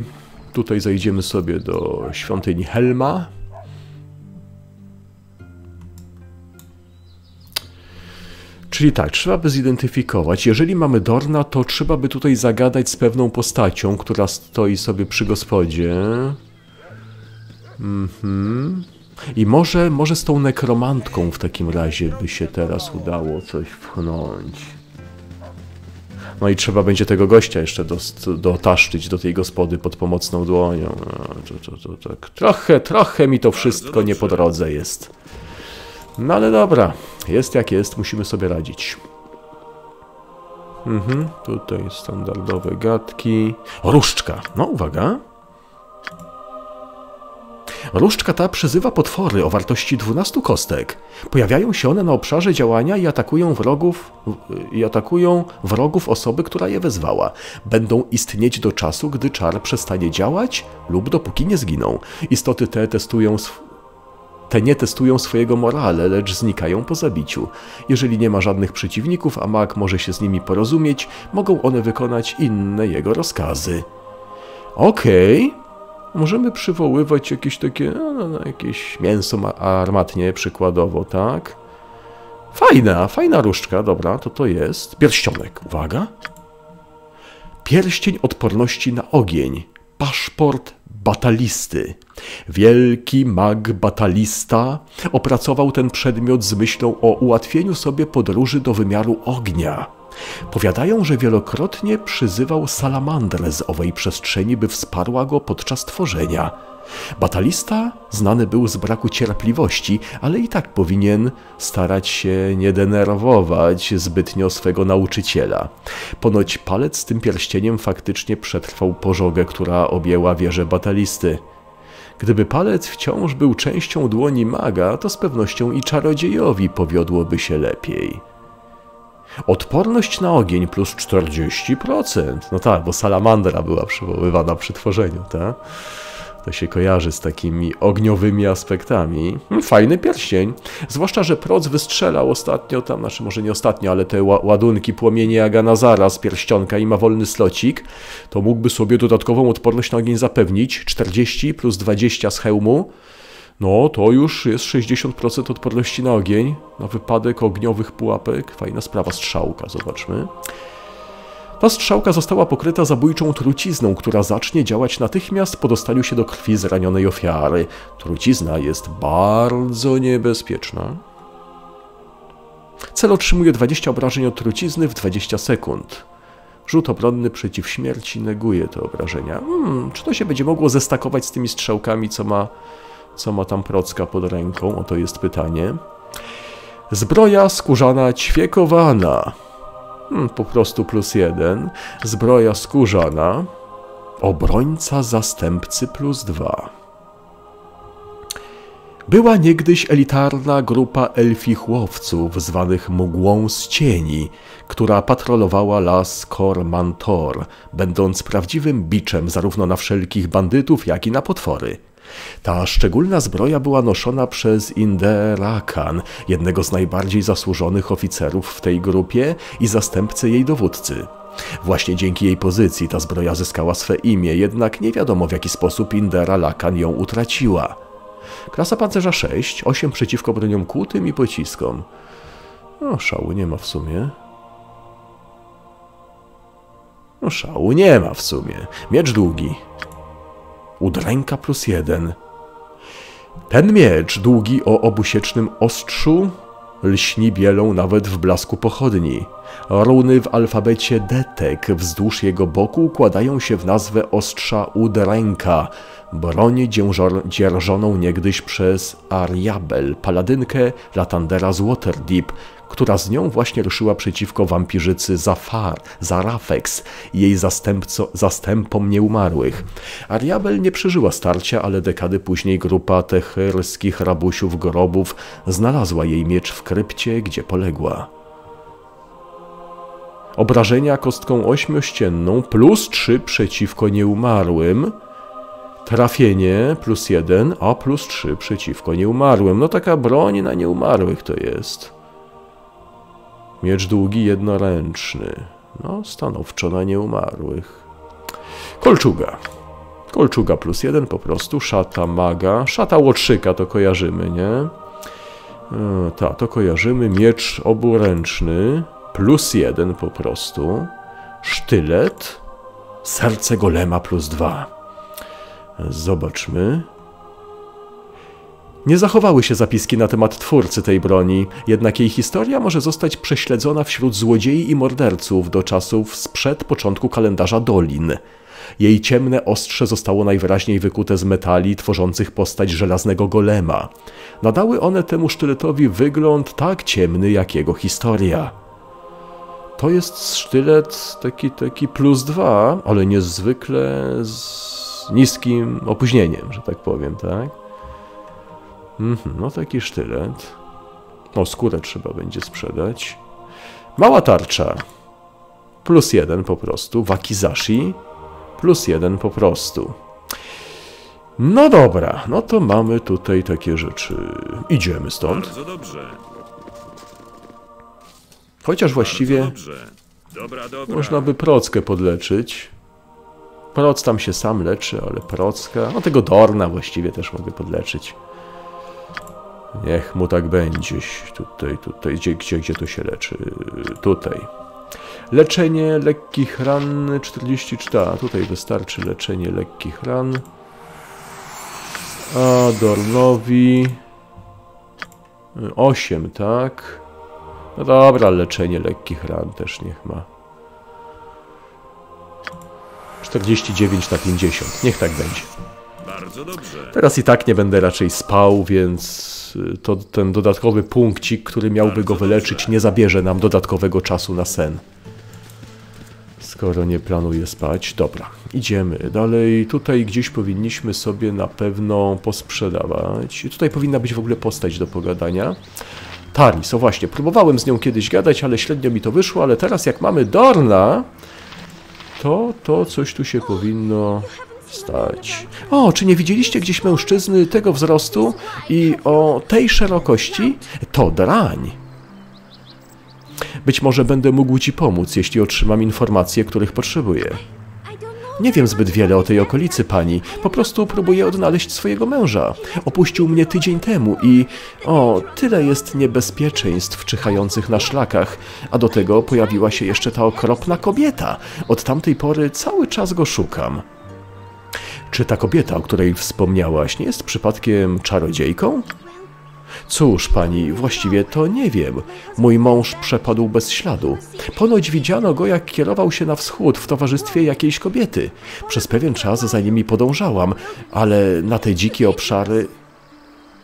tutaj zajdziemy sobie do świątyni Helma. Czyli tak, trzeba by zidentyfikować. Jeżeli mamy Dorna, to trzeba by tutaj zagadać z pewną postacią, która stoi sobie przy gospodzie. Mhm. I może, może z tą nekromantką w takim razie by się teraz udało coś wchnąć. No i trzeba będzie tego gościa jeszcze dotaszczyć do tej gospody pod pomocną dłonią. No, to, to, to, tak. Trochę, trochę mi to wszystko nie po drodze jest. No ale dobra, jest jak jest, musimy sobie radzić. Mhm, tutaj standardowe gadki. Różdżka, no uwaga. Różdżka ta przyzywa potwory o wartości 12 kostek. Pojawiają się one na obszarze działania i atakują wrogów, i atakują wrogów osoby, która je wezwała. Będą istnieć do czasu, gdy czar przestanie działać lub dopóki nie zginą. Istoty te testują te nie testują swojego morale, lecz znikają po zabiciu. Jeżeli nie ma żadnych przeciwników, a mag może się z nimi porozumieć, mogą one wykonać inne jego rozkazy. Okej. Okay. Możemy przywoływać jakieś takie, no, no, no, jakieś mięso ma- armatnie przykładowo, tak? Fajna, fajna różdżka, dobra, to to jest. Pierścionek, uwaga. Pierścień odporności na ogień. Paszport batalisty. Wielki mag batalista opracował ten przedmiot z myślą o ułatwieniu sobie podróży do wymiaru ognia. Powiadają, że wielokrotnie przyzywał salamandrę z owej przestrzeni, by wsparła go podczas tworzenia. Batalista znany był z braku cierpliwości, ale i tak powinien starać się nie denerwować zbytnio swego nauczyciela. Ponoć palec z tym pierścieniem faktycznie przetrwał pożogę, która objęła wieżę batalisty. Gdyby palec wciąż był częścią dłoni maga, to z pewnością i czarodziejowi powiodłoby się lepiej. Odporność na ogień plus 40%. No tak, bo salamandra była przywoływana przy tworzeniu, tak? To się kojarzy z takimi ogniowymi aspektami. Fajny pierścień. Zwłaszcza, że Proc wystrzelał ostatnio tam, znaczy może nie ostatnio, ale te ładunki płomienie Aganazara z pierścionka i ma wolny slocik, to mógłby sobie dodatkową odporność na ogień zapewnić. 40 plus 20 z hełmu. No, to już jest 60% odporności na ogień, na wypadek ogniowych pułapek. Fajna sprawa, strzałka, zobaczmy. Ta strzałka została pokryta zabójczą trucizną, która zacznie działać natychmiast po dostaniu się do krwi zranionej ofiary. Trucizna jest bardzo niebezpieczna. Cel otrzymuje 20 obrażeń od trucizny w 20 sekund. Rzut obronny przeciw śmierci neguje te obrażenia. Hmm, czy to się będzie mogło zestakować z tymi strzałkami, co ma, co ma tam procka pod ręką? Oto jest pytanie. Zbroja skórzana ćwiekowana. Hmm, po prostu plus jeden. Zbroja skórzana. Obrońca zastępcy plus dwa. Była niegdyś elitarna grupa elfich łowców, zwanych Mgłą z Cieni, która patrolowała las Kormantor, będąc prawdziwym biczem zarówno na wszelkich bandytów, jak i na potwory. Ta szczególna zbroja była noszona przez Inderakan, jednego z najbardziej zasłużonych oficerów w tej grupie i zastępcę jej dowódcy. Właśnie dzięki jej pozycji ta zbroja zyskała swe imię, jednak nie wiadomo w jaki sposób Indera Lakan ją utraciła. Klasa pancerza 6, 8 przeciwko broniom kłutym i pociskom. No, szału nie ma w sumie. No, szału nie ma w sumie. Miecz długi. Udręka plus jeden. Ten miecz, długi o obusiecznym ostrzu, lśni bielą nawet w blasku pochodni. Runy w alfabecie detek wzdłuż jego boku układają się w nazwę ostrza udręka, broń dzierżoną niegdyś przez Ariabel, paladynkę Latandera z Waterdeep, która z nią właśnie ruszyła przeciwko wampirzycy Zafar, Zarafex i jej zastępco, zastępom nieumarłych. Ariabel nie przeżyła starcia, ale dekady później grupa techerskich rabusiów grobów znalazła jej miecz w krypcie, gdzie poległa. Obrażenia kostką ośmiościenną plus 3 przeciwko nieumarłym. Trafienie plus 1, a plus 3 przeciwko nieumarłym. No taka broń na nieumarłych to jest. Miecz długi, jednoręczny. No, stanowczo na nieumarłych. Kolczuga. Kolczuga plus jeden po prostu. Szata maga. Szata łotrzyka to kojarzymy, nie? E, ta, to kojarzymy. Miecz oburęczny. Plus jeden po prostu. Sztylet. Serce golema plus dwa. Zobaczmy. Nie zachowały się zapiski na temat twórcy tej broni, jednak jej historia może zostać prześledzona wśród złodziei i morderców do czasów sprzed początku kalendarza Dolin. Jej ciemne ostrze zostało najwyraźniej wykute z metali tworzących postać żelaznego golema. Nadały one temu sztyletowi wygląd tak ciemny jak jego historia. To jest sztylet taki, taki plus dwa, ale niezwykle z niskim opóźnieniem, że tak powiem, tak? Mhm, no taki sztylet. O, skórę trzeba będzie sprzedać. Mała tarcza. Plus jeden po prostu. Wakizashi. Plus jeden po prostu. No dobra, no to mamy tutaj takie rzeczy. Idziemy stąd. Bardzo dobrze. Chociaż właściwie. Dobra, dobra. można by prockę podleczyć. Proc tam się sam leczy, ale procka... No tego Dorna właściwie też mogę podleczyć. Niech mu tak będzie. Tutaj, tutaj, gdzie, gdzie, gdzie to się leczy? Tutaj. Leczenie lekkich ran 44. A tutaj wystarczy leczenie lekkich ran. A Dornowi 8, tak? No dobra, leczenie lekkich ran też niech ma. 49 na 50. Niech tak będzie. Bardzo dobrze. Teraz i tak nie będę raczej spał, więc y, to ten dodatkowy punkcik, który miałby go wyleczyć, nie zabierze nam dodatkowego czasu na sen. Skoro nie planuję spać. Dobra, idziemy dalej. Tutaj gdzieś powinniśmy sobie na pewno posprzedawać. I tutaj powinna być w ogóle postać do pogadania. Taris, o właśnie, próbowałem z nią kiedyś gadać, ale średnio mi to wyszło, ale teraz jak mamy Dorna, to, to coś tu się powinno stać. O, czy nie widzieliście gdzieś mężczyzny tego wzrostu i o tej szerokości? To drań. Być może będę mógł ci pomóc, jeśli otrzymam informacje, których potrzebuję. Nie wiem zbyt wiele o tej okolicy, pani. Po prostu próbuję odnaleźć swojego męża. Opuścił mnie tydzień temu i... O, tyle jest niebezpieczeństw czyhających na szlakach. A do tego pojawiła się jeszcze ta okropna kobieta. Od tamtej pory cały czas go szukam. Czy ta kobieta, o której wspomniałaś, nie jest przypadkiem czarodziejką? Cóż, pani, właściwie to nie wiem. Mój mąż przepadł bez śladu. Ponoć widziano go, jak kierował się na wschód w towarzystwie jakiejś kobiety. Przez pewien czas za nimi podążałam, ale na te dzikie obszary...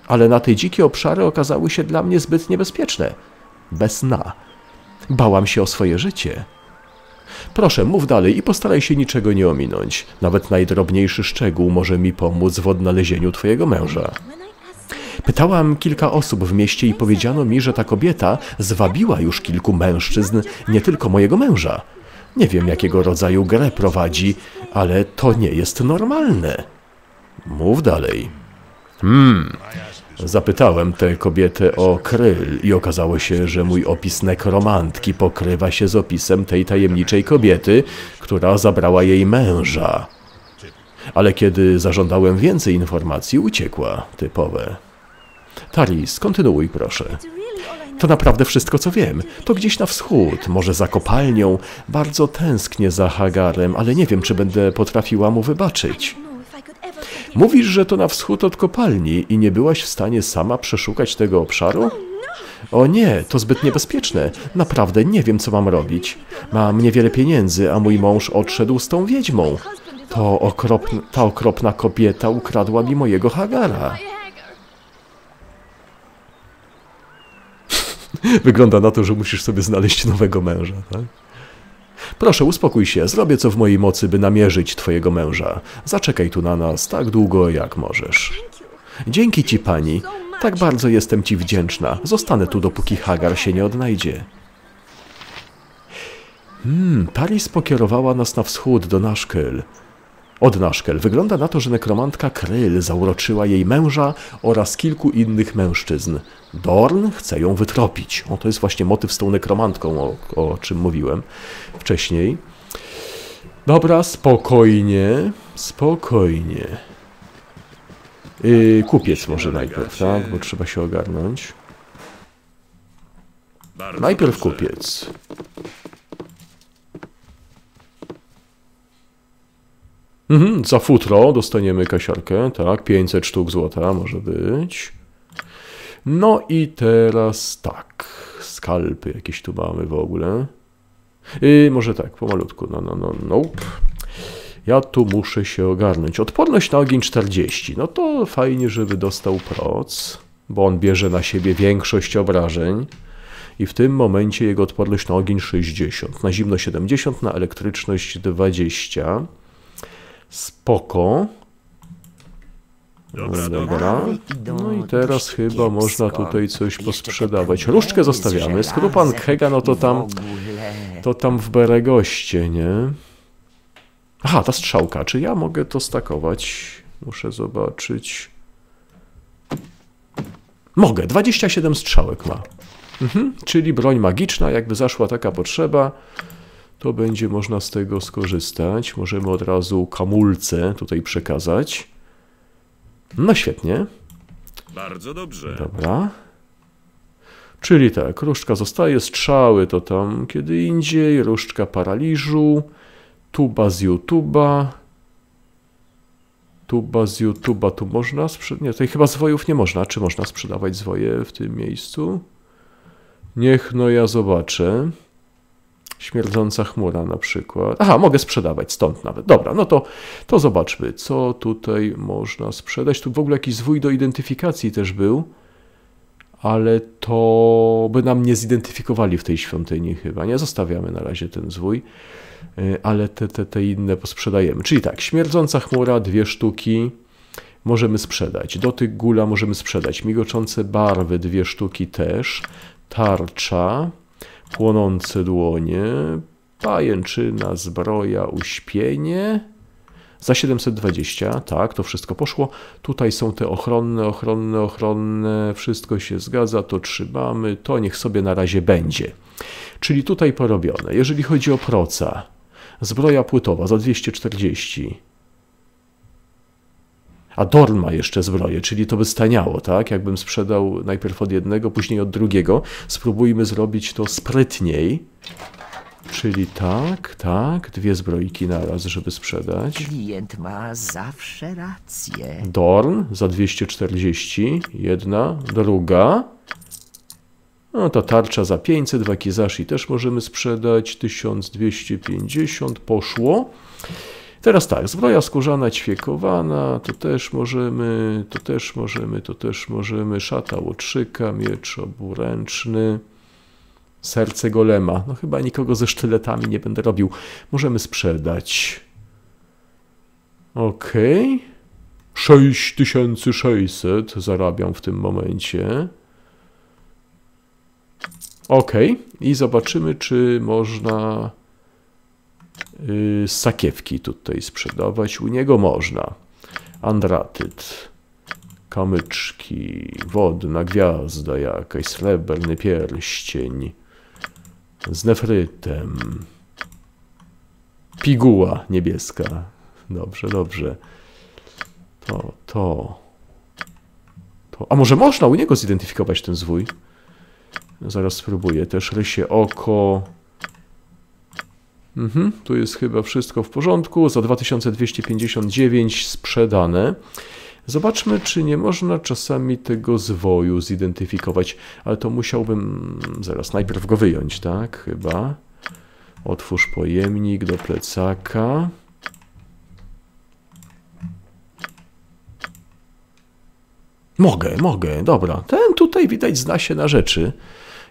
ale na te dzikie obszary okazały się dla mnie zbyt niebezpieczne. Bez sna. Bałam się o swoje życie. Proszę, mów dalej i postaraj się niczego nie ominąć. Nawet najdrobniejszy szczegół może mi pomóc w odnalezieniu twojego męża. Pytałam kilka osób w mieście i powiedziano mi, że ta kobieta zwabiła już kilku mężczyzn, nie tylko mojego męża. Nie wiem, jakiego rodzaju grę prowadzi, ale to nie jest normalne. Mów dalej. Hmm. Zapytałem tę kobietę o kryl i okazało się, że mój opis nekromantki pokrywa się z opisem tej tajemniczej kobiety, która zabrała jej męża. Ale kiedy zażądałem więcej informacji, uciekła. Typowe. Taris, kontynuuj proszę. To naprawdę wszystko, co wiem. To gdzieś na wschód, może za kopalnią. Bardzo tęsknię za Hagarem, ale nie wiem, czy będę potrafiła mu wybaczyć. Mówisz, że to na wschód od kopalni i nie byłaś w stanie sama przeszukać tego obszaru? O nie, to zbyt niebezpieczne. Naprawdę nie wiem, co mam robić. Mam niewiele pieniędzy, a mój mąż odszedł z tą wiedźmą. To okropna, ta okropna kobieta ukradła mi mojego Hagara. *laughs* Wygląda na to, że musisz sobie znaleźć nowego męża, tak? Proszę, uspokój się, zrobię co w mojej mocy, by namierzyć twojego męża. Zaczekaj tu na nas tak długo, jak możesz. Dzięki ci, pani. Tak bardzo jestem ci wdzięczna. Zostanę tu, dopóki Hagar się nie odnajdzie. Hmm, Taris pokierowała nas na wschód do Nashkel. Od Nashkel wygląda na to, że nekromantka Kryl zauroczyła jej męża oraz kilku innych mężczyzn. Dorn chce ją wytropić. O, to jest właśnie motyw z tą nekromantką, o, o czym mówiłem wcześniej. Dobra, spokojnie, spokojnie. Yy, kupiec może najpierw, tak? Bo trzeba się ogarnąć. Najpierw kupiec. Mhm, za futro dostaniemy kasiarkę, tak, 500 sztuk złota może być. No i teraz tak, skalpy jakieś tu mamy w ogóle. Yy, może tak, pomalutku, no, no, no, nope. Ja tu muszę się ogarnąć. Odporność na ogień 40. No to fajnie, żeby dostał proc, bo on bierze na siebie większość obrażeń. I w tym momencie jego odporność na ogień 60, na zimno 70, na elektryczność 20. Spoko. Dobra, dobra. Dobra. No i teraz chyba można tutaj coś posprzedawać. Różdżkę zostawiamy. Skrupan Kega, no to tam, to tam w Beregoście, nie? Aha, ta strzałka. Czy ja mogę to stakować? Muszę zobaczyć. Mogę. 27 strzałek ma. Mhm, czyli broń magiczna. Jakby zaszła taka potrzeba, to będzie można z tego skorzystać. Możemy od razu kamulce tutaj przekazać. No świetnie. Bardzo dobrze. Dobra. Czyli tak, różdżka zostaje, strzały to tam kiedy indziej, różdżka paraliżu, tuba z YouTube'a. Tuba z YouTube'a tu można sprzedać? Nie, tutaj chyba zwojów nie można. Czy można sprzedawać zwoje w tym miejscu? Niech no ja zobaczę. Śmierdząca chmura na przykład. Aha, mogę sprzedawać stąd nawet. Dobra, no to, to zobaczmy, co tutaj można sprzedać. Tu w ogóle jakiś zwój do identyfikacji też był, ale to by nam nie zidentyfikowali w tej świątyni chyba. Nie zostawiamy na razie ten zwój, y, ale te, te, te inne posprzedajemy. Czyli tak, śmierdząca chmura, dwie sztuki. Możemy sprzedać. Dotyk gula możemy sprzedać. Migoczące barwy, dwie sztuki też. Tarcza, płonące dłonie, pajęczyna, zbroja, uśpienie. Za 720, tak, to wszystko poszło. Tutaj są te ochronne, ochronne, ochronne, wszystko się zgadza, to trzymamy, to niech sobie na razie będzie. Czyli tutaj porobione. Jeżeli chodzi o proca, zbroja płytowa za 240. A Dorn ma jeszcze zbroję, czyli to by staniało, tak? Jakbym sprzedał najpierw od jednego, później od drugiego. Spróbujmy zrobić to sprytniej. Czyli tak, tak, dwie zbrojki na raz, żeby sprzedać. Klient ma zawsze rację. Dorn za 240, jedna, druga. No to tarcza za 500, wakizashi też możemy sprzedać, 1250 poszło. Teraz tak, zbroja skórzana, ćwiekowana, to też możemy, to też możemy, to też możemy, szata łotrzyka, miecz oburęczny, serce golema. No chyba nikogo ze sztyletami nie będę robił. Możemy sprzedać. Okej. Okay. 6600 zarabiam w tym momencie. Ok, i zobaczymy, czy można sakiewki tutaj sprzedawać. U niego można. Andratyt, kamyczki, wodna gwiazda jakaś, srebrny pierścień z nefrytem, piguła niebieska. Dobrze, dobrze. To, to, to. A może można u niego zidentyfikować ten zwój? Zaraz spróbuję. Też rysie oko. Mhm, tu jest chyba wszystko w porządku. Za 2259 sprzedane. Zobaczmy, czy nie można czasami tego zwoju zidentyfikować. Ale to musiałbym zaraz najpierw go wyjąć, tak? Chyba. Otwórz pojemnik do plecaka. Mogę, mogę, dobra. Ten tutaj widać zna się na rzeczy,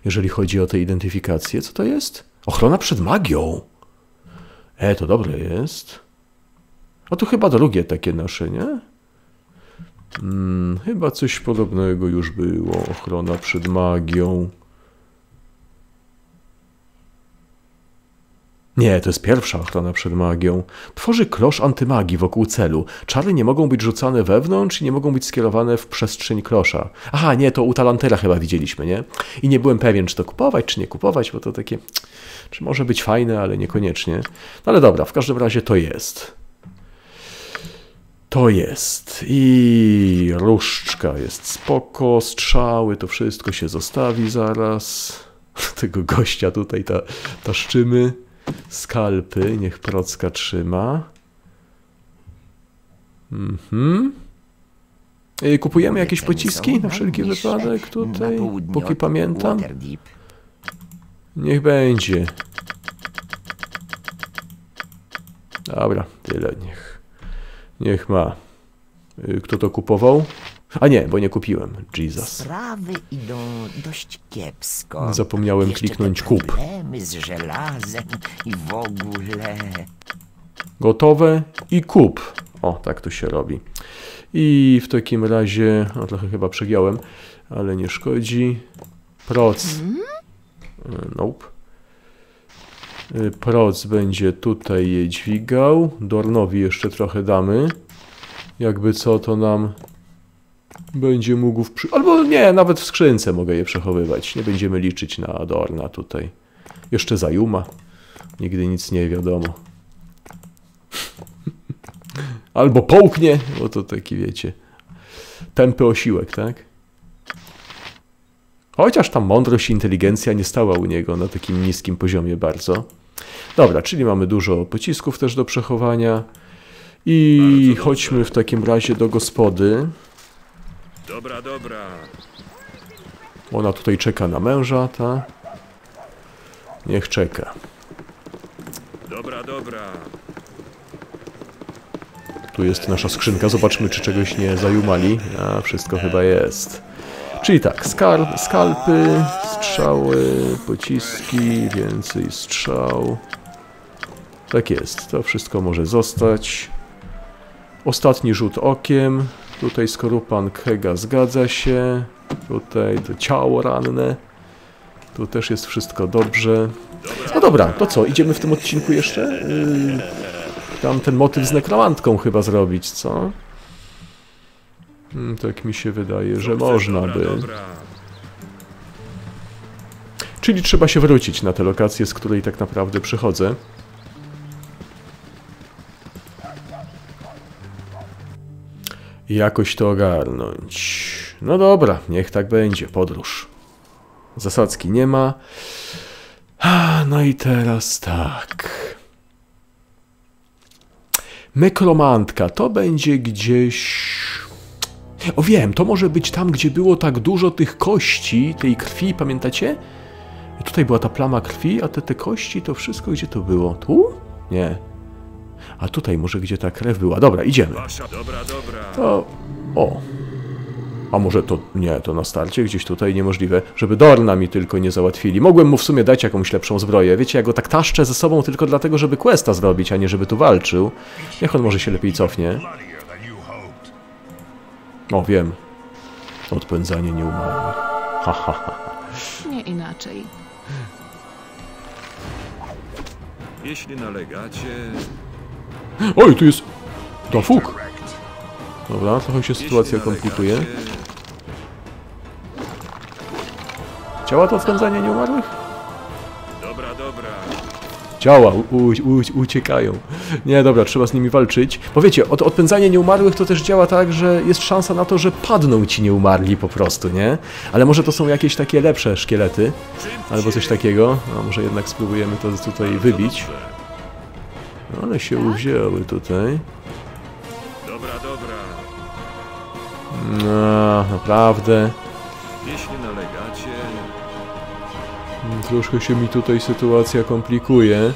jeżeli chodzi o tę identyfikację. Co to jest? Ochrona przed magią. E, to dobre jest. A to chyba drugie takie nasze, nie? Hmm, chyba coś podobnego już było. Ochrona przed magią. Nie, to jest pierwsza ochrona przed magią. Tworzy klosz antymagii wokół celu. Czary nie mogą być rzucane wewnątrz i nie mogą być skierowane w przestrzeń klosza. Aha, nie, to u Talantera chyba widzieliśmy, nie? I nie byłem pewien, czy to kupować, czy nie kupować, bo to takie... Czy może być fajne, ale niekoniecznie. No ale dobra, w każdym razie to jest. To jest. I różdżka jest spoko, strzały, to wszystko się zostawi zaraz. *laughs* Tego gościa tutaj ta, taszczymy. Skalpy, niech Procka trzyma. Mhm. Kupujemy jakieś pociski na wszelki wypadek tutaj, póki pamiętam. Niech będzie. Dobra, tyle niech. Niech ma. Y, Kto to kupował? A nie, bo nie kupiłem. Jesus. Sprawy idą dość kiepsko. Zapomniałem Jeszcze kliknąć kup. z żelazem i w ogóle. Gotowe i kup. O, tak to się robi. I w takim razie, no trochę chyba przegiąłem, ale nie szkodzi. Proc. Y, Nope. Y, Proc będzie tutaj je dźwigał. Dornowi jeszcze trochę damy. Jakby co, to nam będzie mógł. Albo nie, nawet w skrzynce mogę je przechowywać. Nie będziemy liczyć na Dorna tutaj. Jeszcze Zajuma. Nigdy nic nie wiadomo. *laughs* Albo połknie, bo to taki wiecie. Tępy osiłek, tak? Chociaż tam mądrość i inteligencja nie stała u niego na takim niskim poziomie bardzo. Dobra, czyli mamy dużo pocisków też do przechowania. I chodźmy w takim razie do gospody. Dobra, dobra. Ona tutaj czeka na męża, ta? Niech czeka. Dobra, dobra. Tu jest nasza skrzynka. Zobaczmy, czy czegoś nie zajumali. A, wszystko chyba jest. Czyli tak, skal skalpy, strzały, pociski, więcej strzał. Tak jest, to wszystko może zostać. Ostatni rzut okiem. Tutaj skorupan Kega zgadza się. Tutaj to ciało ranne. Tu też jest wszystko dobrze. No dobra, to co, idziemy w tym odcinku jeszcze? Yy, tam ten motyw z nekromantką chyba zrobić, co? Hmm, tak mi się wydaje, że można dobra, by. Dobra. Czyli trzeba się wrócić na tę lokację, z której tak naprawdę przychodzę. I jakoś to ogarnąć. No dobra, niech tak będzie, podróż. Zasadzki nie ma. No i teraz tak. Nekromantka, to będzie gdzieś... O wiem, to może być tam, gdzie było tak dużo tych kości, tej krwi, pamiętacie? I tutaj była ta plama krwi, a te, te kości, to wszystko gdzie to było? Tu? Nie. A tutaj może gdzie ta krew była. Dobra, idziemy. To... O. A może to... Nie, to na starcie gdzieś tutaj niemożliwe, żeby Dorna mi tylko nie załatwili. Mogłem mu w sumie dać jakąś lepszą zbroję. Wiecie, ja go tak taszczę ze sobą tylko dlatego, żeby questa zrobić, a nie żeby tu walczył. Niech on może się lepiej cofnie. O, wiem. Odpędzanie nieumarłych. Ha, ha, ha. Nie inaczej. Jeśli nalegacie... Oj, tu jest... To fuk. Dobra, trochę się sytuacja komplikuje. Działa to odpędzanie nieumarłych? Działa, u, u, u, uciekają. Nie, dobra, trzeba z nimi walczyć. Bo wiecie, od, odpędzanie nieumarłych to też działa tak, że jest szansa na to, że padną ci nieumarli po prostu, nie? Ale może to są jakieś takie lepsze szkielety, albo coś takiego. A może jednak spróbujemy to tutaj wybić. Ale się uwzięły tutaj. Dobra, dobra. No, naprawdę. Jeśli. Troszkę się mi tutaj sytuacja komplikuje.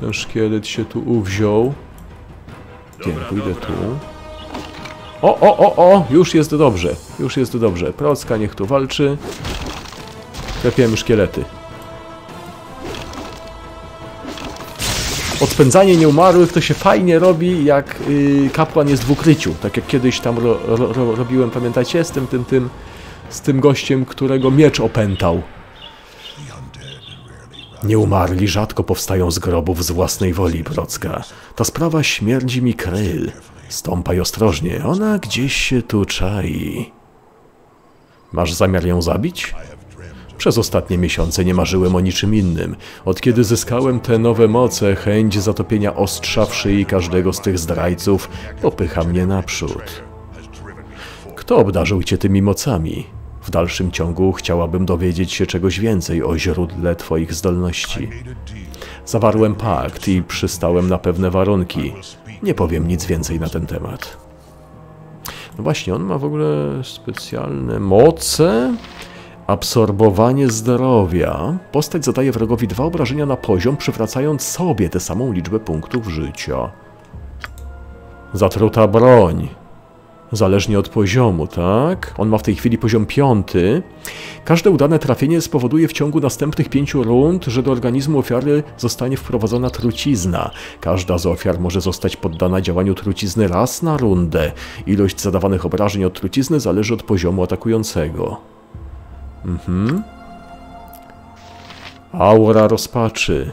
Ten szkielet się tu uwziął. Dobra, pójdę tu. O, o, o, o! Już jest dobrze. Już jest dobrze. Procka niech tu walczy. Klepiemy szkielety. Odpędzanie nieumarłych to się fajnie robi, jak y, kapłan jest w ukryciu. Tak jak kiedyś tam ro, ro, ro, robiłem, pamiętacie? Z tym, tym, tym, z tym gościem, którego miecz opętał. Nieumarli rzadko powstają z grobów z własnej woli, Brocka. Ta sprawa śmierdzi mi kryl. Stąpaj ostrożnie, ona gdzieś się tu czai. Masz zamiar ją zabić? Przez ostatnie miesiące nie marzyłem o niczym innym. Od kiedy zyskałem te nowe moce, chęć zatopienia ostrza w szyi każdego z tych zdrajców popycha mnie naprzód. Kto obdarzył cię tymi mocami? W dalszym ciągu chciałabym dowiedzieć się czegoś więcej o źródle twoich zdolności. Zawarłem pakt i przystałem na pewne warunki. Nie powiem nic więcej na ten temat. No właśnie, on ma w ogóle specjalne moce. Absorbowanie zdrowia. Postać zadaje wrogowi dwa obrażenia na poziom, przywracając sobie tę samą liczbę punktów życia. Zatruta broń. Zależnie od poziomu, tak? On ma w tej chwili poziom piąty. Każde udane trafienie spowoduje w ciągu następnych pięciu rund, że do organizmu ofiary zostanie wprowadzona trucizna. Każda z ofiar może zostać poddana działaniu trucizny raz na rundę. Ilość zadawanych obrażeń od trucizny zależy od poziomu atakującego. Mhm. Aura rozpaczy.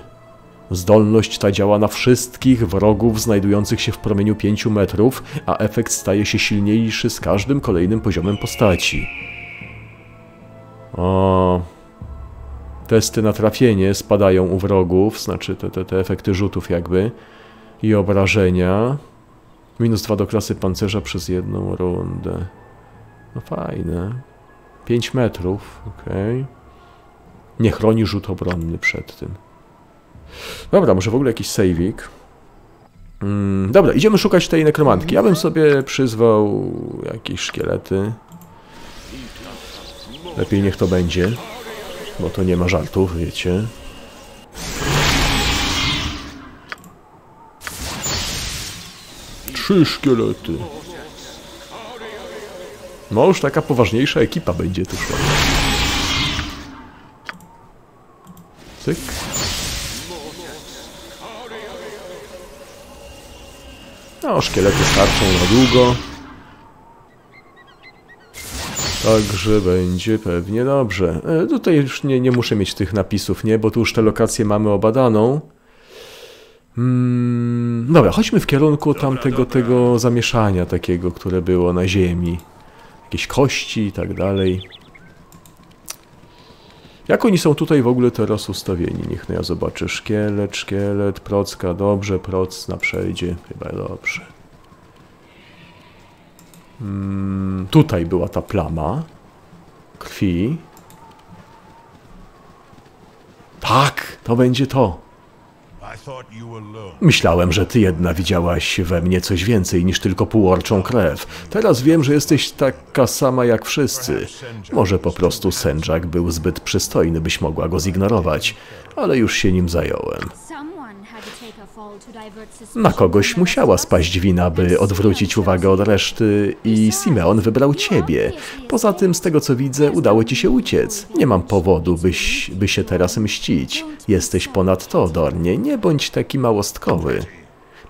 Zdolność ta działa na wszystkich wrogów znajdujących się w promieniu 5 metrów, a efekt staje się silniejszy z każdym kolejnym poziomem postaci. O. Testy na trafienie spadają u wrogów, znaczy te, te, te efekty rzutów jakby i obrażenia. Minus 2 do klasy pancerza przez jedną rundę. No fajne. 5 metrów, okej. Nie chroni rzut obronny przed tym. Dobra, może w ogóle jakiś sejwik. Mm, dobra, idziemy szukać tej nekromantki. Ja bym sobie przyzwał jakieś szkielety. Lepiej niech to będzie, bo to nie ma żartów, wiecie. Trzy szkielety. No już taka poważniejsza ekipa będzie tu szła. Cyk. No, szkielety starczą na długo. Także będzie pewnie dobrze. E, tutaj już nie, nie muszę mieć tych napisów, nie? Bo tu już tę lokację mamy obadaną. Mm, dobra, chodźmy w kierunku tamtego tego zamieszania takiego, które było na ziemi. Jakieś kości i tak dalej. Jak oni są tutaj w ogóle teraz ustawieni? Niech no ja zobaczę. Szkielet, szkielet, procka, dobrze, procna przejdzie, chyba dobrze. Mm, tutaj była ta plama krwi. Tak, to będzie to. Myślałem, że ty jedna widziałaś we mnie coś więcej niż tylko półorczą krew. Teraz wiem, że jesteś taka sama jak wszyscy. Może po prostu sędziak był zbyt przystojny, byś mogła go zignorować, ale już się nim zająłem. Na kogoś musiała spaść wina, by odwrócić uwagę od reszty i Simeon wybrał ciebie. Poza tym, z tego co widzę, udało ci się uciec. Nie mam powodu, byś, by się teraz mścić. Jesteś ponad to, Dornie. Nie bądź taki małostkowy.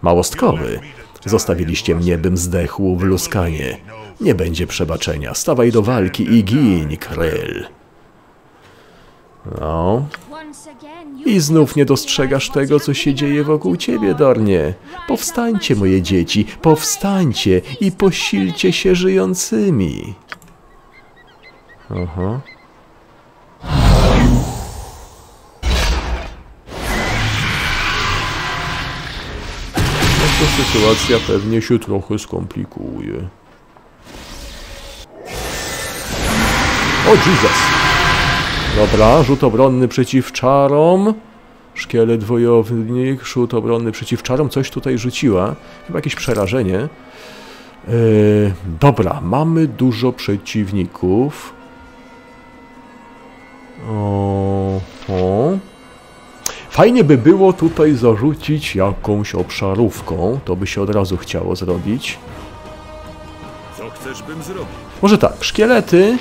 Małostkowy. Zostawiliście mnie, bym zdechł w luskanie. Nie będzie przebaczenia. Stawaj do walki i gin, Kryl. No. I znów nie dostrzegasz tego, co się dzieje wokół ciebie, Dornie. Powstańcie, moje dzieci, powstańcie i posilcie się żyjącymi. Aha. To sytuacja pewnie się trochę skomplikuje. O Jesus! Dobra, rzut obronny przeciw czarom. Szkielet wojownik, rzut obronny przeciw czarom. Coś tutaj rzuciła. Chyba jakieś przerażenie. Yy, dobra, mamy dużo przeciwników. O, o. Fajnie by było tutaj zarzucić jakąś obszarówką. To by się od razu chciało zrobić. Co chcesz, bym zrobił? Może tak, szkielety.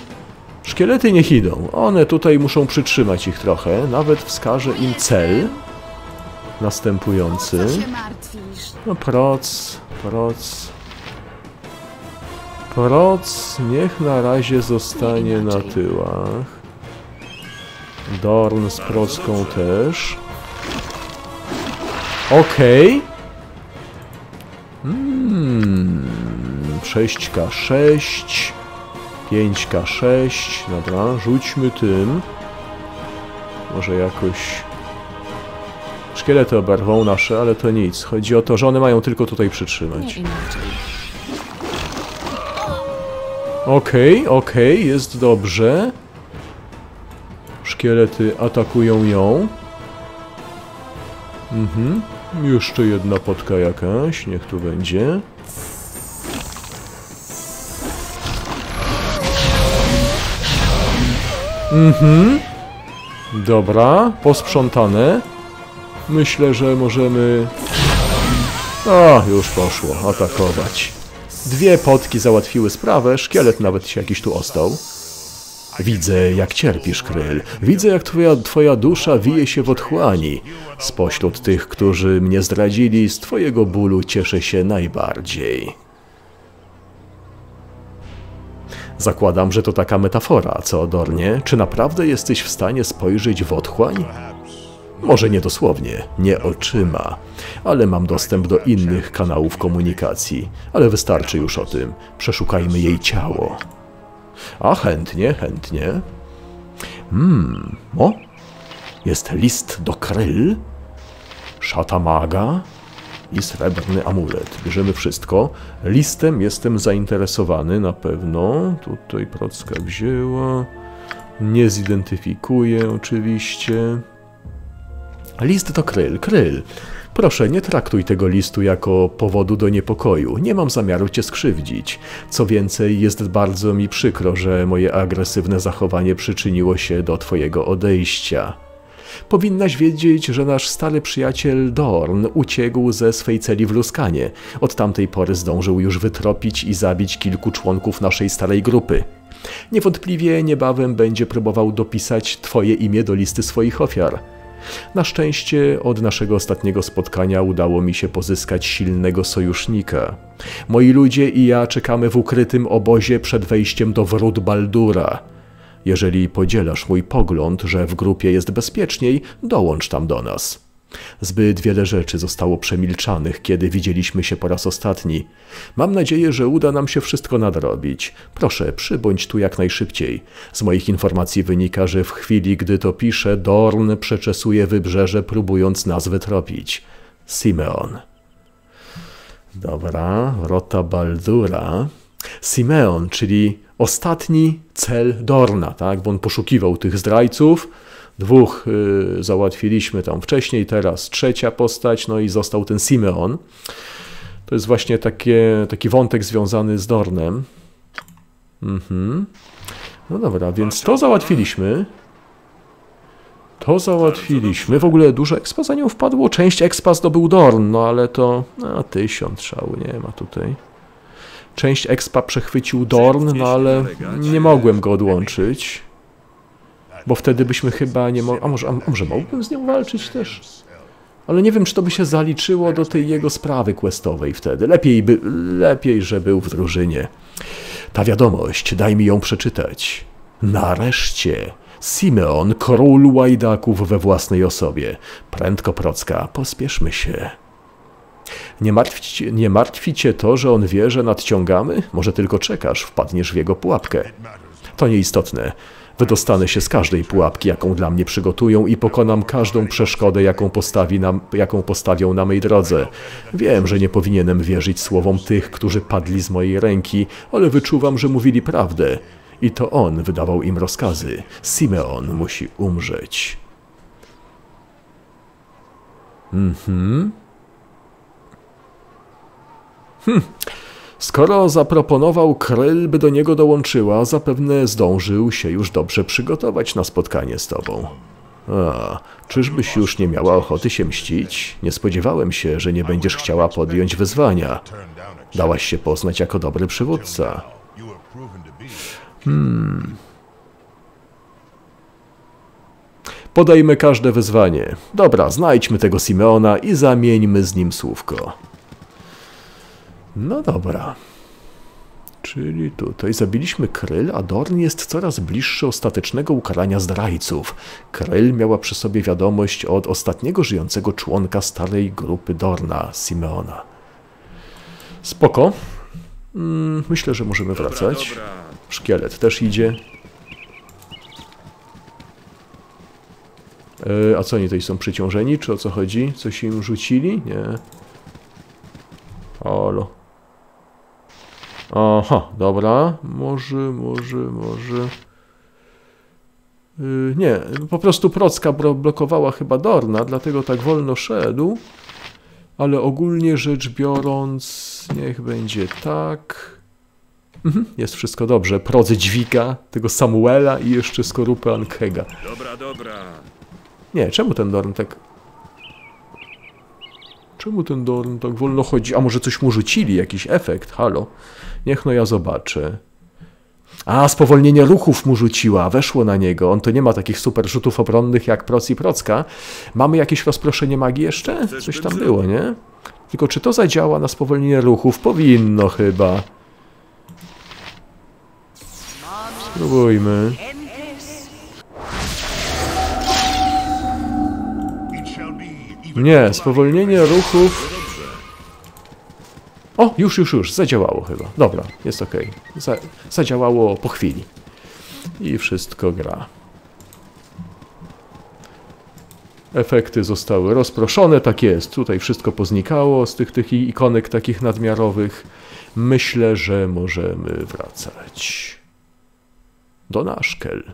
Szkielety niech idą. One tutaj muszą przytrzymać ich trochę. Nawet wskażę im cel. Następujący. No proc, proc. Proc niech na razie zostanie na tyłach. Dorn z procką też. Okej. Hmm. 6K6. 5K6. Dobra, rzućmy tym. Może jakoś... Szkielety oberwą nasze, ale to nic. Chodzi o to, że one mają tylko tutaj przytrzymać. Okej, okej, jest dobrze. Szkielety atakują ją. Mhm. Jeszcze jedna potka jakaś, niech tu będzie. Mhm. Dobra, posprzątane. Myślę, że możemy... A, już poszło, atakować. Dwie potki załatwiły sprawę, szkielet nawet się jakiś tu ostał. Widzę, jak cierpisz, Kryl. Widzę, jak twoja, twoja dusza wije się w otchłani. Spośród tych, którzy mnie zdradzili, z twojego bólu cieszę się najbardziej. Zakładam, że to taka metafora, co, Dornie? Czy naprawdę jesteś w stanie spojrzeć w otchłań? Może nie dosłownie, nie oczyma, ale mam dostęp do innych kanałów komunikacji. Ale wystarczy już o tym. Przeszukajmy jej ciało. A chętnie, chętnie. Hmm, o, jest list do kryl, szata maga i srebrny amulet. Bierzemy wszystko. Listem jestem zainteresowany na pewno. Tutaj procka wzięła. Nie zidentyfikuję oczywiście. List do Kryl. Kryl, proszę, nie traktuj tego listu jako powodu do niepokoju. Nie mam zamiaru cię skrzywdzić. Co więcej, jest bardzo mi przykro, że moje agresywne zachowanie przyczyniło się do twojego odejścia. Powinnaś wiedzieć, że nasz stary przyjaciel Dorn uciekł ze swej celi w Luskanie. Od tamtej pory zdążył już wytropić i zabić kilku członków naszej starej grupy. Niewątpliwie niebawem będzie próbował dopisać twoje imię do listy swoich ofiar. Na szczęście od naszego ostatniego spotkania udało mi się pozyskać silnego sojusznika. Moi ludzie i ja czekamy w ukrytym obozie przed wejściem do wrót Baldura. Jeżeli podzielasz mój pogląd, że w grupie jest bezpieczniej, dołącz tam do nas. Zbyt wiele rzeczy zostało przemilczanych, kiedy widzieliśmy się po raz ostatni. Mam nadzieję, że uda nam się wszystko nadrobić. Proszę, przybądź tu jak najszybciej. Z moich informacji wynika, że w chwili, gdy to piszę, Dorn przeczesuje wybrzeże, próbując nas wytropić. Simeon. Dobra, Rota Baldura. Simeon, czyli ostatni cel Dorna, tak? Bo on poszukiwał tych zdrajców. Dwóch y, załatwiliśmy tam wcześniej, teraz trzecia postać, no i został ten Simeon. To jest właśnie takie, taki wątek związany z Dornem. Mhm. No dobra, więc to załatwiliśmy. To załatwiliśmy. W ogóle dużo expa za nią wpadło. Część expa zdobył Dorn, no ale to... No, tysiąc szału nie ma tutaj. Część expa przechwycił Dorn, no ale nie mogłem go odłączyć. Bo wtedy byśmy chyba nie mogli... A może, a może mógłbym z nią walczyć też? Ale nie wiem, czy to by się zaliczyło do tej jego sprawy questowej wtedy. Lepiej, by, lepiej że był w drużynie. Ta wiadomość, daj mi ją przeczytać. Nareszcie! Simeon, król łajdaków we własnej osobie. Prędko procka, pospieszmy się. Nie martwi, nie cię to, że on wie, że nadciągamy? Może tylko czekasz, wpadniesz w jego pułapkę. To nieistotne. Wydostanę się z każdej pułapki, jaką dla mnie przygotują i pokonam każdą przeszkodę, jaką, postawi jaką postawią na mej drodze. Wiem, że nie powinienem wierzyć słowom tych, którzy padli z mojej ręki, ale wyczuwam, że mówili prawdę. I to on wydawał im rozkazy. Simeon musi umrzeć. Mhm. Hm. Skoro zaproponował Kryl, by do niego dołączyła, zapewne zdążył się już dobrze przygotować na spotkanie z tobą. A, czyżbyś już nie miała ochoty się mścić? Nie spodziewałem się, że nie będziesz chciała podjąć wyzwania. Dałaś się poznać jako dobry przywódca. Be. Podajmy każde wyzwanie. Dobra, znajdźmy tego Simeona i zamieńmy z nim słówko. No dobra. Czyli tutaj zabiliśmy Kryl, a Dorn jest coraz bliższy ostatecznego ukarania zdrajców. Kryl miała przy sobie wiadomość od ostatniego żyjącego członka starej grupy Dorna, Simeona. Spoko. Mm, myślę, że możemy wracać. Dobra. Szkielet też idzie. E, a co oni tutaj są przyciążeni? Czy o co chodzi? Coś im rzucili? Nie. Halo. Aha, dobra. Może, może, może. Yy, nie, po prostu Procka blokowała chyba Dorna, dlatego tak wolno szedł. Ale ogólnie rzecz biorąc, niech będzie tak. Mhm, jest wszystko dobrze. Prodzy dźwiga tego Samuela i jeszcze skorupę Ankega. Dobra, dobra. Nie, czemu ten Dorn tak... Czemu ten Dorn tak wolno chodzi? A może coś mu rzucili, jakiś efekt? Halo? Niech no ja zobaczę. A, spowolnienie ruchów mu rzuciła, weszło na niego. On to nie ma takich super rzutów obronnych jak Proc i Procka. Mamy jakieś rozproszenie magii jeszcze? Coś tam było, nie? Tylko czy to zadziała na spowolnienie ruchów? Powinno chyba. Spróbujmy. Nie, spowolnienie ruchów. O, już, już, już, zadziałało chyba. Dobra, jest ok. Za, zadziałało po chwili. I wszystko gra. Efekty zostały rozproszone, tak jest. Tutaj wszystko poznikało z tych, tych ikonek takich nadmiarowych. Myślę, że możemy wracać do Naszkel.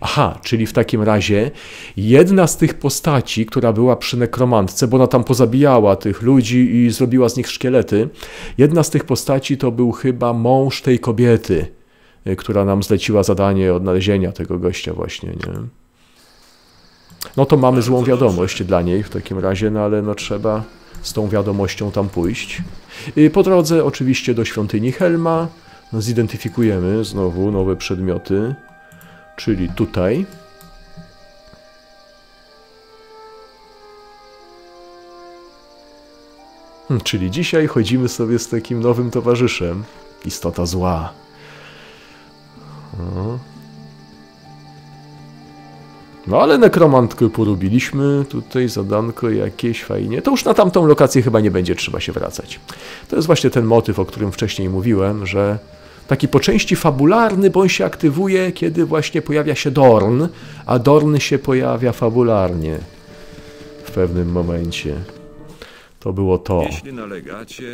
Aha, czyli w takim razie jedna z tych postaci, która była przy nekromantce, bo ona tam pozabijała tych ludzi i zrobiła z nich szkielety, jedna z tych postaci to był chyba mąż tej kobiety, y, która nam zleciła zadanie odnalezienia tego gościa właśnie, nie? No to mamy złą wiadomość dla niej w takim razie, no ale no trzeba z tą wiadomością tam pójść. Y, Po drodze oczywiście do świątyni Helma zidentyfikujemy znowu nowe przedmioty czyli tutaj. Hmm, Czyli dzisiaj chodzimy sobie z takim nowym towarzyszem. Istota zła. O. No ale nekromantkę porobiliśmy, tutaj zadanko jakieś fajnie. To już na tamtą lokację chyba nie będzie trzeba się wracać. To jest właśnie ten motyw, o którym wcześniej mówiłem, że taki po części fabularny, bo on się aktywuje, kiedy właśnie pojawia się Dorn, a Dorn się pojawia fabularnie w pewnym momencie. To było to. Jeśli nalegacie,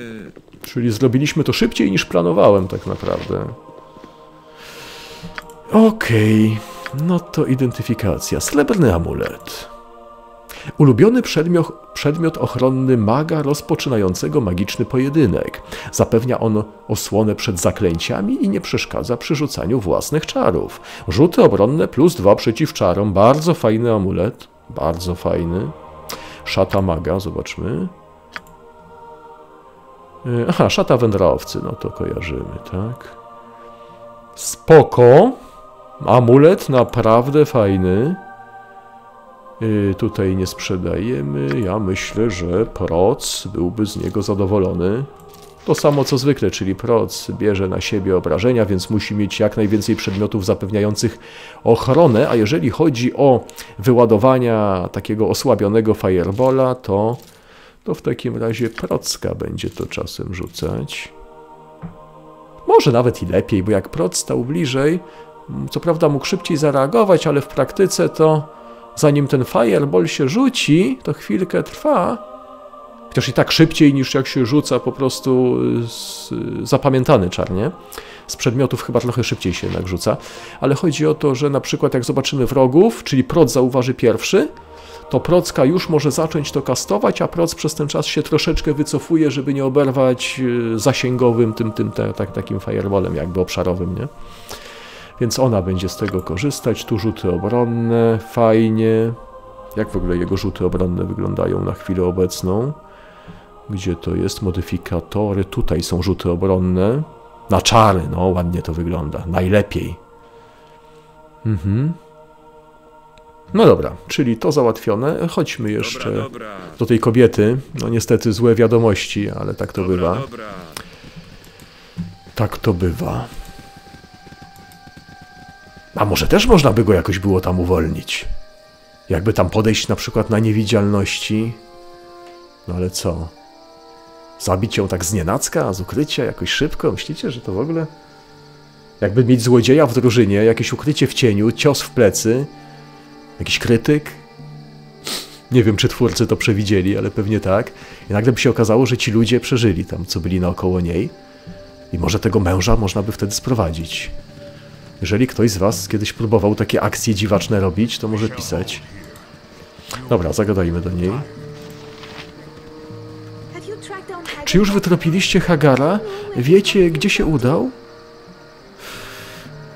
Czyli zrobiliśmy to szybciej niż planowałem tak naprawdę. Okej, no to identyfikacja. Srebrny amulet. Ulubiony przedmiot, przedmiot ochronny maga rozpoczynającego magiczny pojedynek. Zapewnia on osłonę przed zaklęciami i nie przeszkadza przy rzucaniu własnych czarów. Rzuty obronne plus dwa przeciw czarom. Bardzo fajny amulet. Bardzo fajny. Szata maga, zobaczmy. Y, Aha, szata wędrowcy, no to kojarzymy, tak. Spoko. Amulet naprawdę fajny. Y, Tutaj nie sprzedajemy. Ja myślę, że Proc byłby z niego zadowolony. To samo co zwykle, czyli Proc bierze na siebie obrażenia, więc musi mieć jak najwięcej przedmiotów zapewniających ochronę, a jeżeli chodzi o wyładowania takiego osłabionego Firebola, to, to w takim razie Procka będzie to czasem rzucać. Może nawet i lepiej, bo jak Proc stał bliżej, co prawda mógł szybciej zareagować, ale w praktyce to zanim ten fireball się rzuci, to chwilkę trwa. Chociaż i tak szybciej niż jak się rzuca po prostu z, zapamiętany czar, nie? Z przedmiotów chyba trochę szybciej się jednak rzuca. Ale chodzi o to, że na przykład jak zobaczymy wrogów, czyli proc zauważy pierwszy, to procka już może zacząć to kastować, a proc przez ten czas się troszeczkę wycofuje, żeby nie oberwać y, zasięgowym tym, tym tak, takim fireballem jakby obszarowym, nie? Więc ona będzie z tego korzystać. Tu rzuty obronne, fajnie. Jak w ogóle jego rzuty obronne wyglądają na chwilę obecną? Gdzie to jest? Modyfikatory. Tutaj są rzuty obronne. Na czary, no ładnie to wygląda. Najlepiej. Mhm. No dobra, czyli to załatwione. Chodźmy jeszcze Dobra, dobra. do tej kobiety. No niestety złe wiadomości, ale tak to Dobra, bywa. Tak to bywa. A może też można by go jakoś było tam uwolnić? Jakby tam podejść na przykład na niewidzialności? No ale co? Zabić ją tak z nienacka, z ukrycia, jakoś szybko? Myślicie, że to w ogóle... Jakby mieć złodzieja w drużynie, jakieś ukrycie w cieniu, cios w plecy, jakiś krytyk? Nie wiem, czy twórcy to przewidzieli, ale pewnie tak. I nagle by się okazało, że ci ludzie przeżyli tam, co byli naokoło niej. I może tego męża można by wtedy sprowadzić. Jeżeli ktoś z Was kiedyś próbował takie akcje dziwaczne robić, to może pisać. Dobra, zagadajmy do niej. Czy już wytropiliście Hagara? Wiecie, gdzie się udał?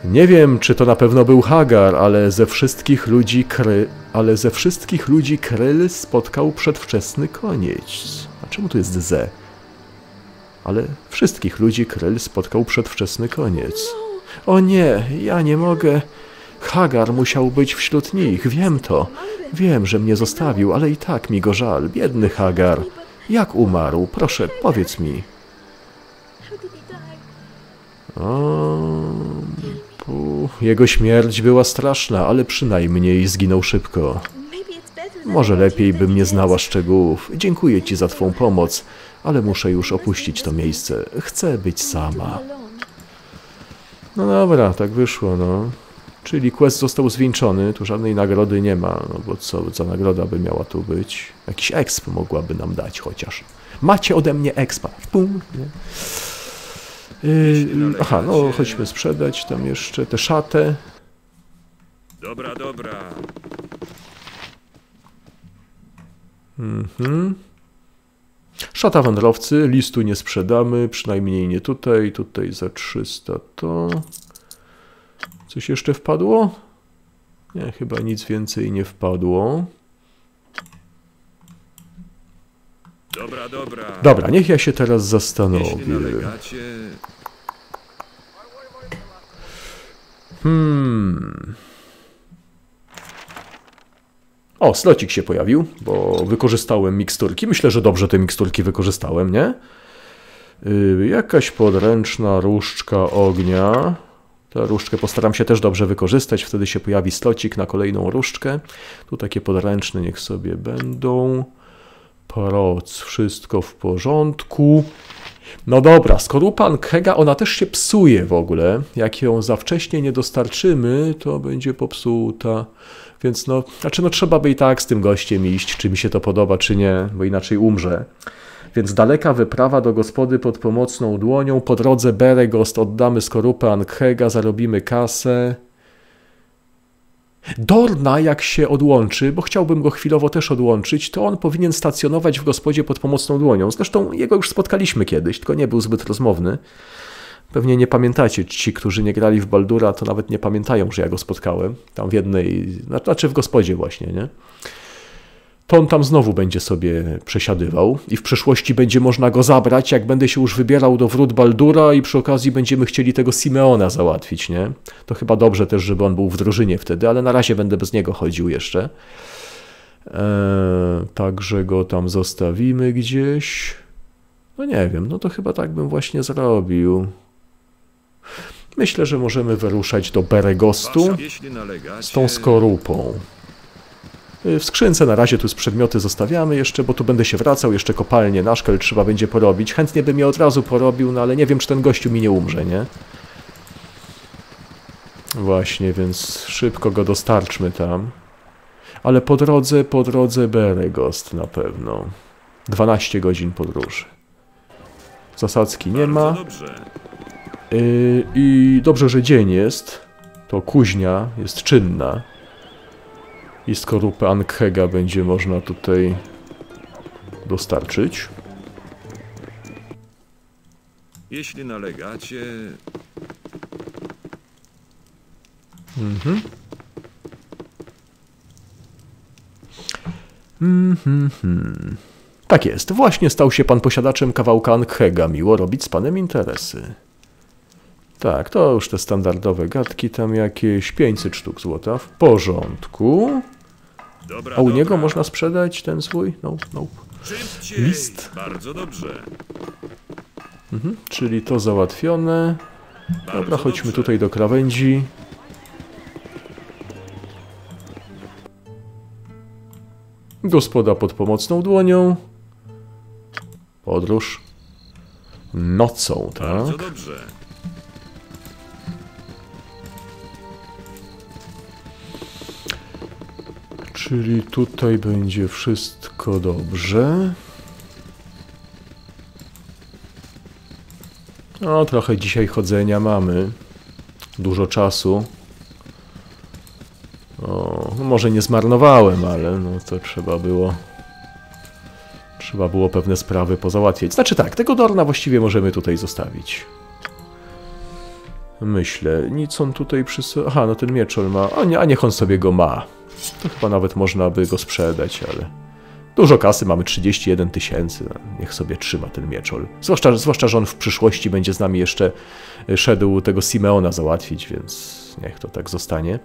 Nie wiem, czy to na pewno był Hagar, ale ze wszystkich ludzi kry... ale ze wszystkich ludzi Kryl spotkał przedwczesny koniec. A czemu tu jest ze? Ale wszystkich ludzi Kryl spotkał przedwczesny koniec. O nie, ja nie mogę. Hagar musiał być wśród nich, wiem to. Wiem, że mnie zostawił, ale i tak mi go żal. Biedny Hagar. Jak umarł? Proszę, powiedz mi. O, pu, jego śmierć była straszna, ale przynajmniej zginął szybko. Może lepiej bym nie znała szczegółów. Dziękuję ci za twą pomoc, ale muszę już opuścić to miejsce. Chcę być sama. No dobra, tak wyszło, no. Czyli quest został zwieńczony, tu żadnej nagrody nie ma, no bo co za nagroda by miała tu być? Jakiś exp mogłaby nam dać chociaż. Macie ode mnie expa. Pum, nie? Yy, aha, no chodźmy sprzedać tam jeszcze tę szatę. Dobra, dobra. Mhm. Szata wędrowcy, listu nie sprzedamy, przynajmniej nie tutaj, tutaj za 300 to... Coś jeszcze wpadło? Nie, chyba nic więcej nie wpadło. Dobra, dobra. Dobra, niech ja się teraz zastanowię. Hmm. O, slocik się pojawił, bo wykorzystałem miksturki. Myślę, że dobrze te miksturki wykorzystałem, nie? Yy, jakaś podręczna różdżka ognia. Tę różdżkę postaram się też dobrze wykorzystać, wtedy się pojawi slocik na kolejną różdżkę. Tu takie podręczne niech sobie będą. Proc, wszystko w porządku. No dobra, skorupa Ankega, ona też się psuje w ogóle. Jak ją za wcześnie nie dostarczymy, to będzie popsuta. Więc no, znaczy no trzeba by i tak z tym gościem iść, czy mi się to podoba, czy nie, bo inaczej umrze. Więc daleka wyprawa do gospody pod pomocną dłonią. Po drodze Beregost oddamy skorupę Ankhega, zarobimy kasę. Dorna, jak się odłączy, bo chciałbym go chwilowo też odłączyć, to on powinien stacjonować w gospodzie pod pomocną dłonią. Zresztą jego już spotkaliśmy kiedyś, tylko nie był zbyt rozmowny. Pewnie nie pamiętacie, ci, którzy nie grali w Baldura, to nawet nie pamiętają, że ja go spotkałem. Tam w jednej, znaczy w gospodzie właśnie, nie? To on tam znowu będzie sobie przesiadywał i w przyszłości będzie można go zabrać, jak będę się już wybierał do wrót Baldura i przy okazji będziemy chcieli tego Simeona załatwić, nie? To chyba dobrze też, żeby on był w drużynie wtedy, ale na razie będę bez niego chodził jeszcze. Eee, także go tam zostawimy gdzieś. No nie wiem, no to chyba tak bym właśnie zrobił. Myślę, że możemy wyruszać do Beregostu z tą skorupą. Y, W skrzynce na razie tu z przedmioty zostawiamy jeszcze, bo tu będę się wracał, jeszcze kopalnię, naszkel trzeba będzie porobić. Chętnie bym je od razu porobił, no ale nie wiem, czy ten gościu mi nie umrze, nie? Właśnie, więc szybko go dostarczmy tam. Ale po drodze, po drodze Beregost na pewno. 12 godzin podróży. Zasadzki nie ma. Yy, I dobrze, że dzień jest. To kuźnia jest czynna. I skorupę Ankhega będzie można tutaj dostarczyć. Jeśli nalegacie... Tak jest, właśnie stał się pan posiadaczem kawałka Ankhega. Miło robić z panem interesy. Tak, to już te standardowe gadki, tam jakieś 500 sztuk złota. W porządku. Dobra, A u niego dobra. można sprzedać ten swój? No, no. Szybciej. list. Bardzo dobrze. Czyli to załatwione. Dobra, Bardzo chodźmy dobrze. tutaj do krawędzi. Gospoda pod pomocną dłonią. Podróż. Nocą, Bardzo tak? dobrze. Czyli tutaj będzie wszystko dobrze. No, trochę dzisiaj chodzenia mamy. Dużo czasu. O, no może nie zmarnowałem, ale no to trzeba było. Trzeba było pewne sprawy pozałatwiać. Znaczy tak, tego Dorna właściwie możemy tutaj zostawić. Myślę, nic on tutaj przy sobie... Aha, no ten mieczol ma... A, nie, a niech on sobie go ma. To chyba nawet można by go sprzedać, ale... Dużo kasy, mamy 31 tysięcy, no, niech sobie trzyma ten mieczol. Zwłaszcza, zwłaszcza, że on w przyszłości będzie z nami jeszcze y, szedł tego Simeona załatwić, więc niech to tak zostanie.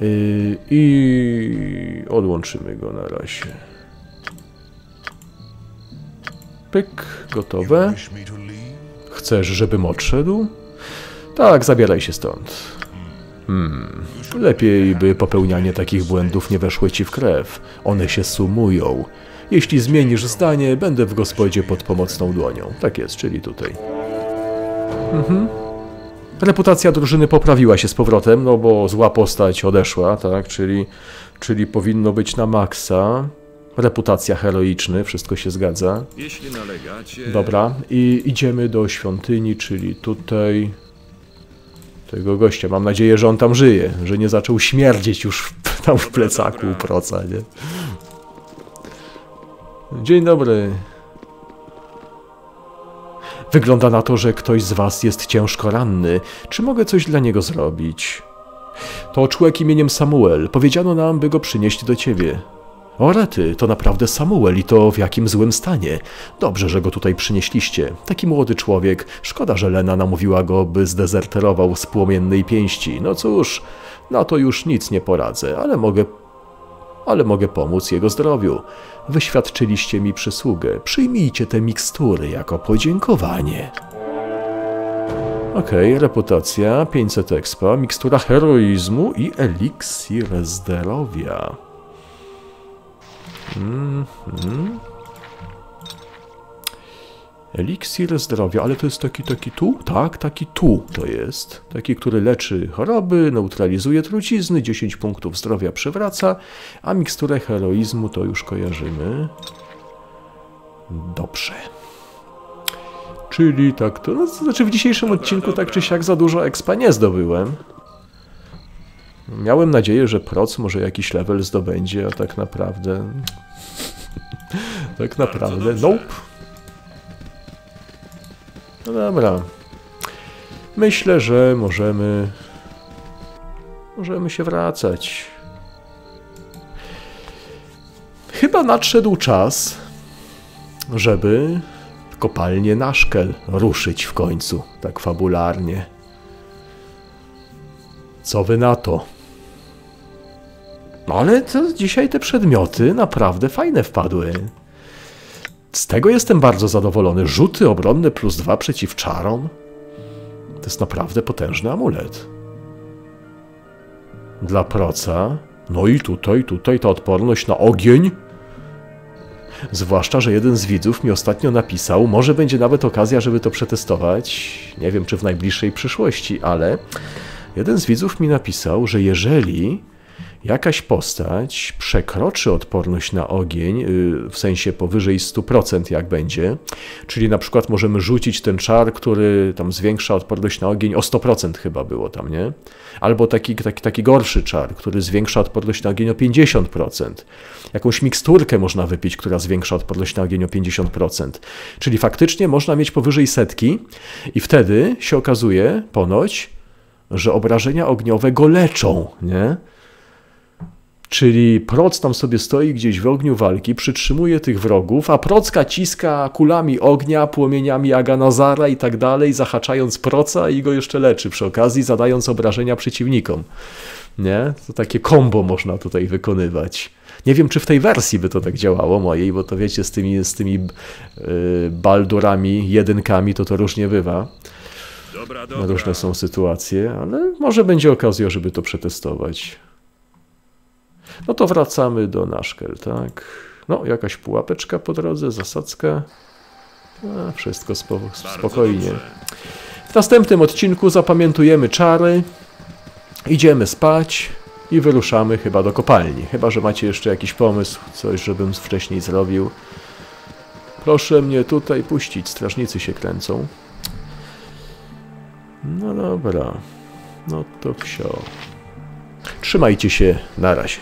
Yy, I odłączymy go na razie. Pyk, gotowe. Chcesz, żebym odszedł? Tak, zabieraj się stąd. Hmm. Lepiej, by popełnianie takich błędów nie weszło ci w krew. One się sumują. Jeśli zmienisz zdanie, będę w gospodzie pod pomocną dłonią. Tak jest, czyli tutaj. Mhm. Reputacja drużyny poprawiła się z powrotem, no bo zła postać odeszła, tak? Czyli, czyli powinno być na maksa. Reputacja heroiczny, wszystko się zgadza. Dobra, i idziemy do świątyni, czyli tutaj tego gościa. Mam nadzieję, że on tam żyje, że nie zaczął śmierdzieć już *laughs* tam w plecaku u proca, nie? Dzień dobry. Wygląda na to, że ktoś z was jest ciężko ranny. Czy mogę coś dla niego zrobić? To człowiek imieniem Samuel. Powiedziano nam, by go przynieść do ciebie. O rety, to naprawdę Samuel i to w jakim złym stanie. Dobrze, że go tutaj przynieśliście. Taki młody człowiek. Szkoda, że Lena namówiła go, by zdezerterował z płomiennej pięści. No cóż, na to już nic nie poradzę, ale mogę ale mogę pomóc jego zdrowiu. Wyświadczyliście mi przysługę. Przyjmijcie te mikstury jako podziękowanie. Okej, reputacja, 500 expa, mikstura heroizmu i eliksir zdrowia. Mhm. Eliksir zdrowia, ale to jest taki, taki tu? Tak, taki tu to jest. Taki, który leczy choroby, neutralizuje trucizny, 10 punktów zdrowia przywraca, a miksturę heroizmu to już kojarzymy. Dobrze. Czyli tak to, no, znaczy w dzisiejszym odcinku tak czy siak za dużo expa nie zdobyłem. Miałem nadzieję, że proc może jakiś level zdobędzie, a tak naprawdę... tak naprawdę... Nope. No dobra. Myślę, że możemy... Możemy się wracać. Chyba nadszedł czas, żeby kopalnię Naszkel ruszyć w końcu, tak fabularnie. Co wy na to? No ale to dzisiaj te przedmioty naprawdę fajne wpadły. Z tego jestem bardzo zadowolony. Rzuty obronne plus dwa przeciw czarom. To jest naprawdę potężny amulet. Dla proca. No i tutaj, tutaj ta odporność na ogień. Zwłaszcza, że jeden z widzów mi ostatnio napisał, może będzie nawet okazja, żeby to przetestować. Nie wiem, czy w najbliższej przyszłości, ale jeden z widzów mi napisał, że jeżeli jakaś postać przekroczy odporność na ogień, yy, w sensie powyżej 100% jak będzie, czyli na przykład możemy rzucić ten czar, który tam zwiększa odporność na ogień o 100% chyba było tam, nie? Albo taki, taki, taki gorszy czar, który zwiększa odporność na ogień o 50%. Jakąś miksturkę można wypić, która zwiększa odporność na ogień o 50%. Czyli faktycznie można mieć powyżej setki i wtedy się okazuje ponoć, że obrażenia ogniowe go leczą, nie? Czyli proc tam sobie stoi gdzieś w ogniu walki, przytrzymuje tych wrogów, a procka ciska kulami ognia, płomieniami Aganazara i tak dalej, zahaczając proca i go jeszcze leczy przy okazji, zadając obrażenia przeciwnikom. Nie? To takie kombo można tutaj wykonywać. Nie wiem, czy w tej wersji by to tak działało mojej, bo to wiecie, z tymi, z tymi yy, baldurami, jedynkami to to różnie bywa. Dobra, dobra. Różne są sytuacje, ale może będzie okazja, żeby to przetestować. No to wracamy do Naszkel, tak? No, jakaś pułapeczka po drodze, zasadzka. A, wszystko spo, spokojnie. W następnym odcinku zapamiętujemy czary, idziemy spać i wyruszamy chyba do kopalni. Chyba, że macie jeszcze jakiś pomysł, coś, żebym wcześniej zrobił. Proszę mnie tutaj puścić, strażnicy się kręcą. No dobra, no to wsio. Trzymajcie się, na razie.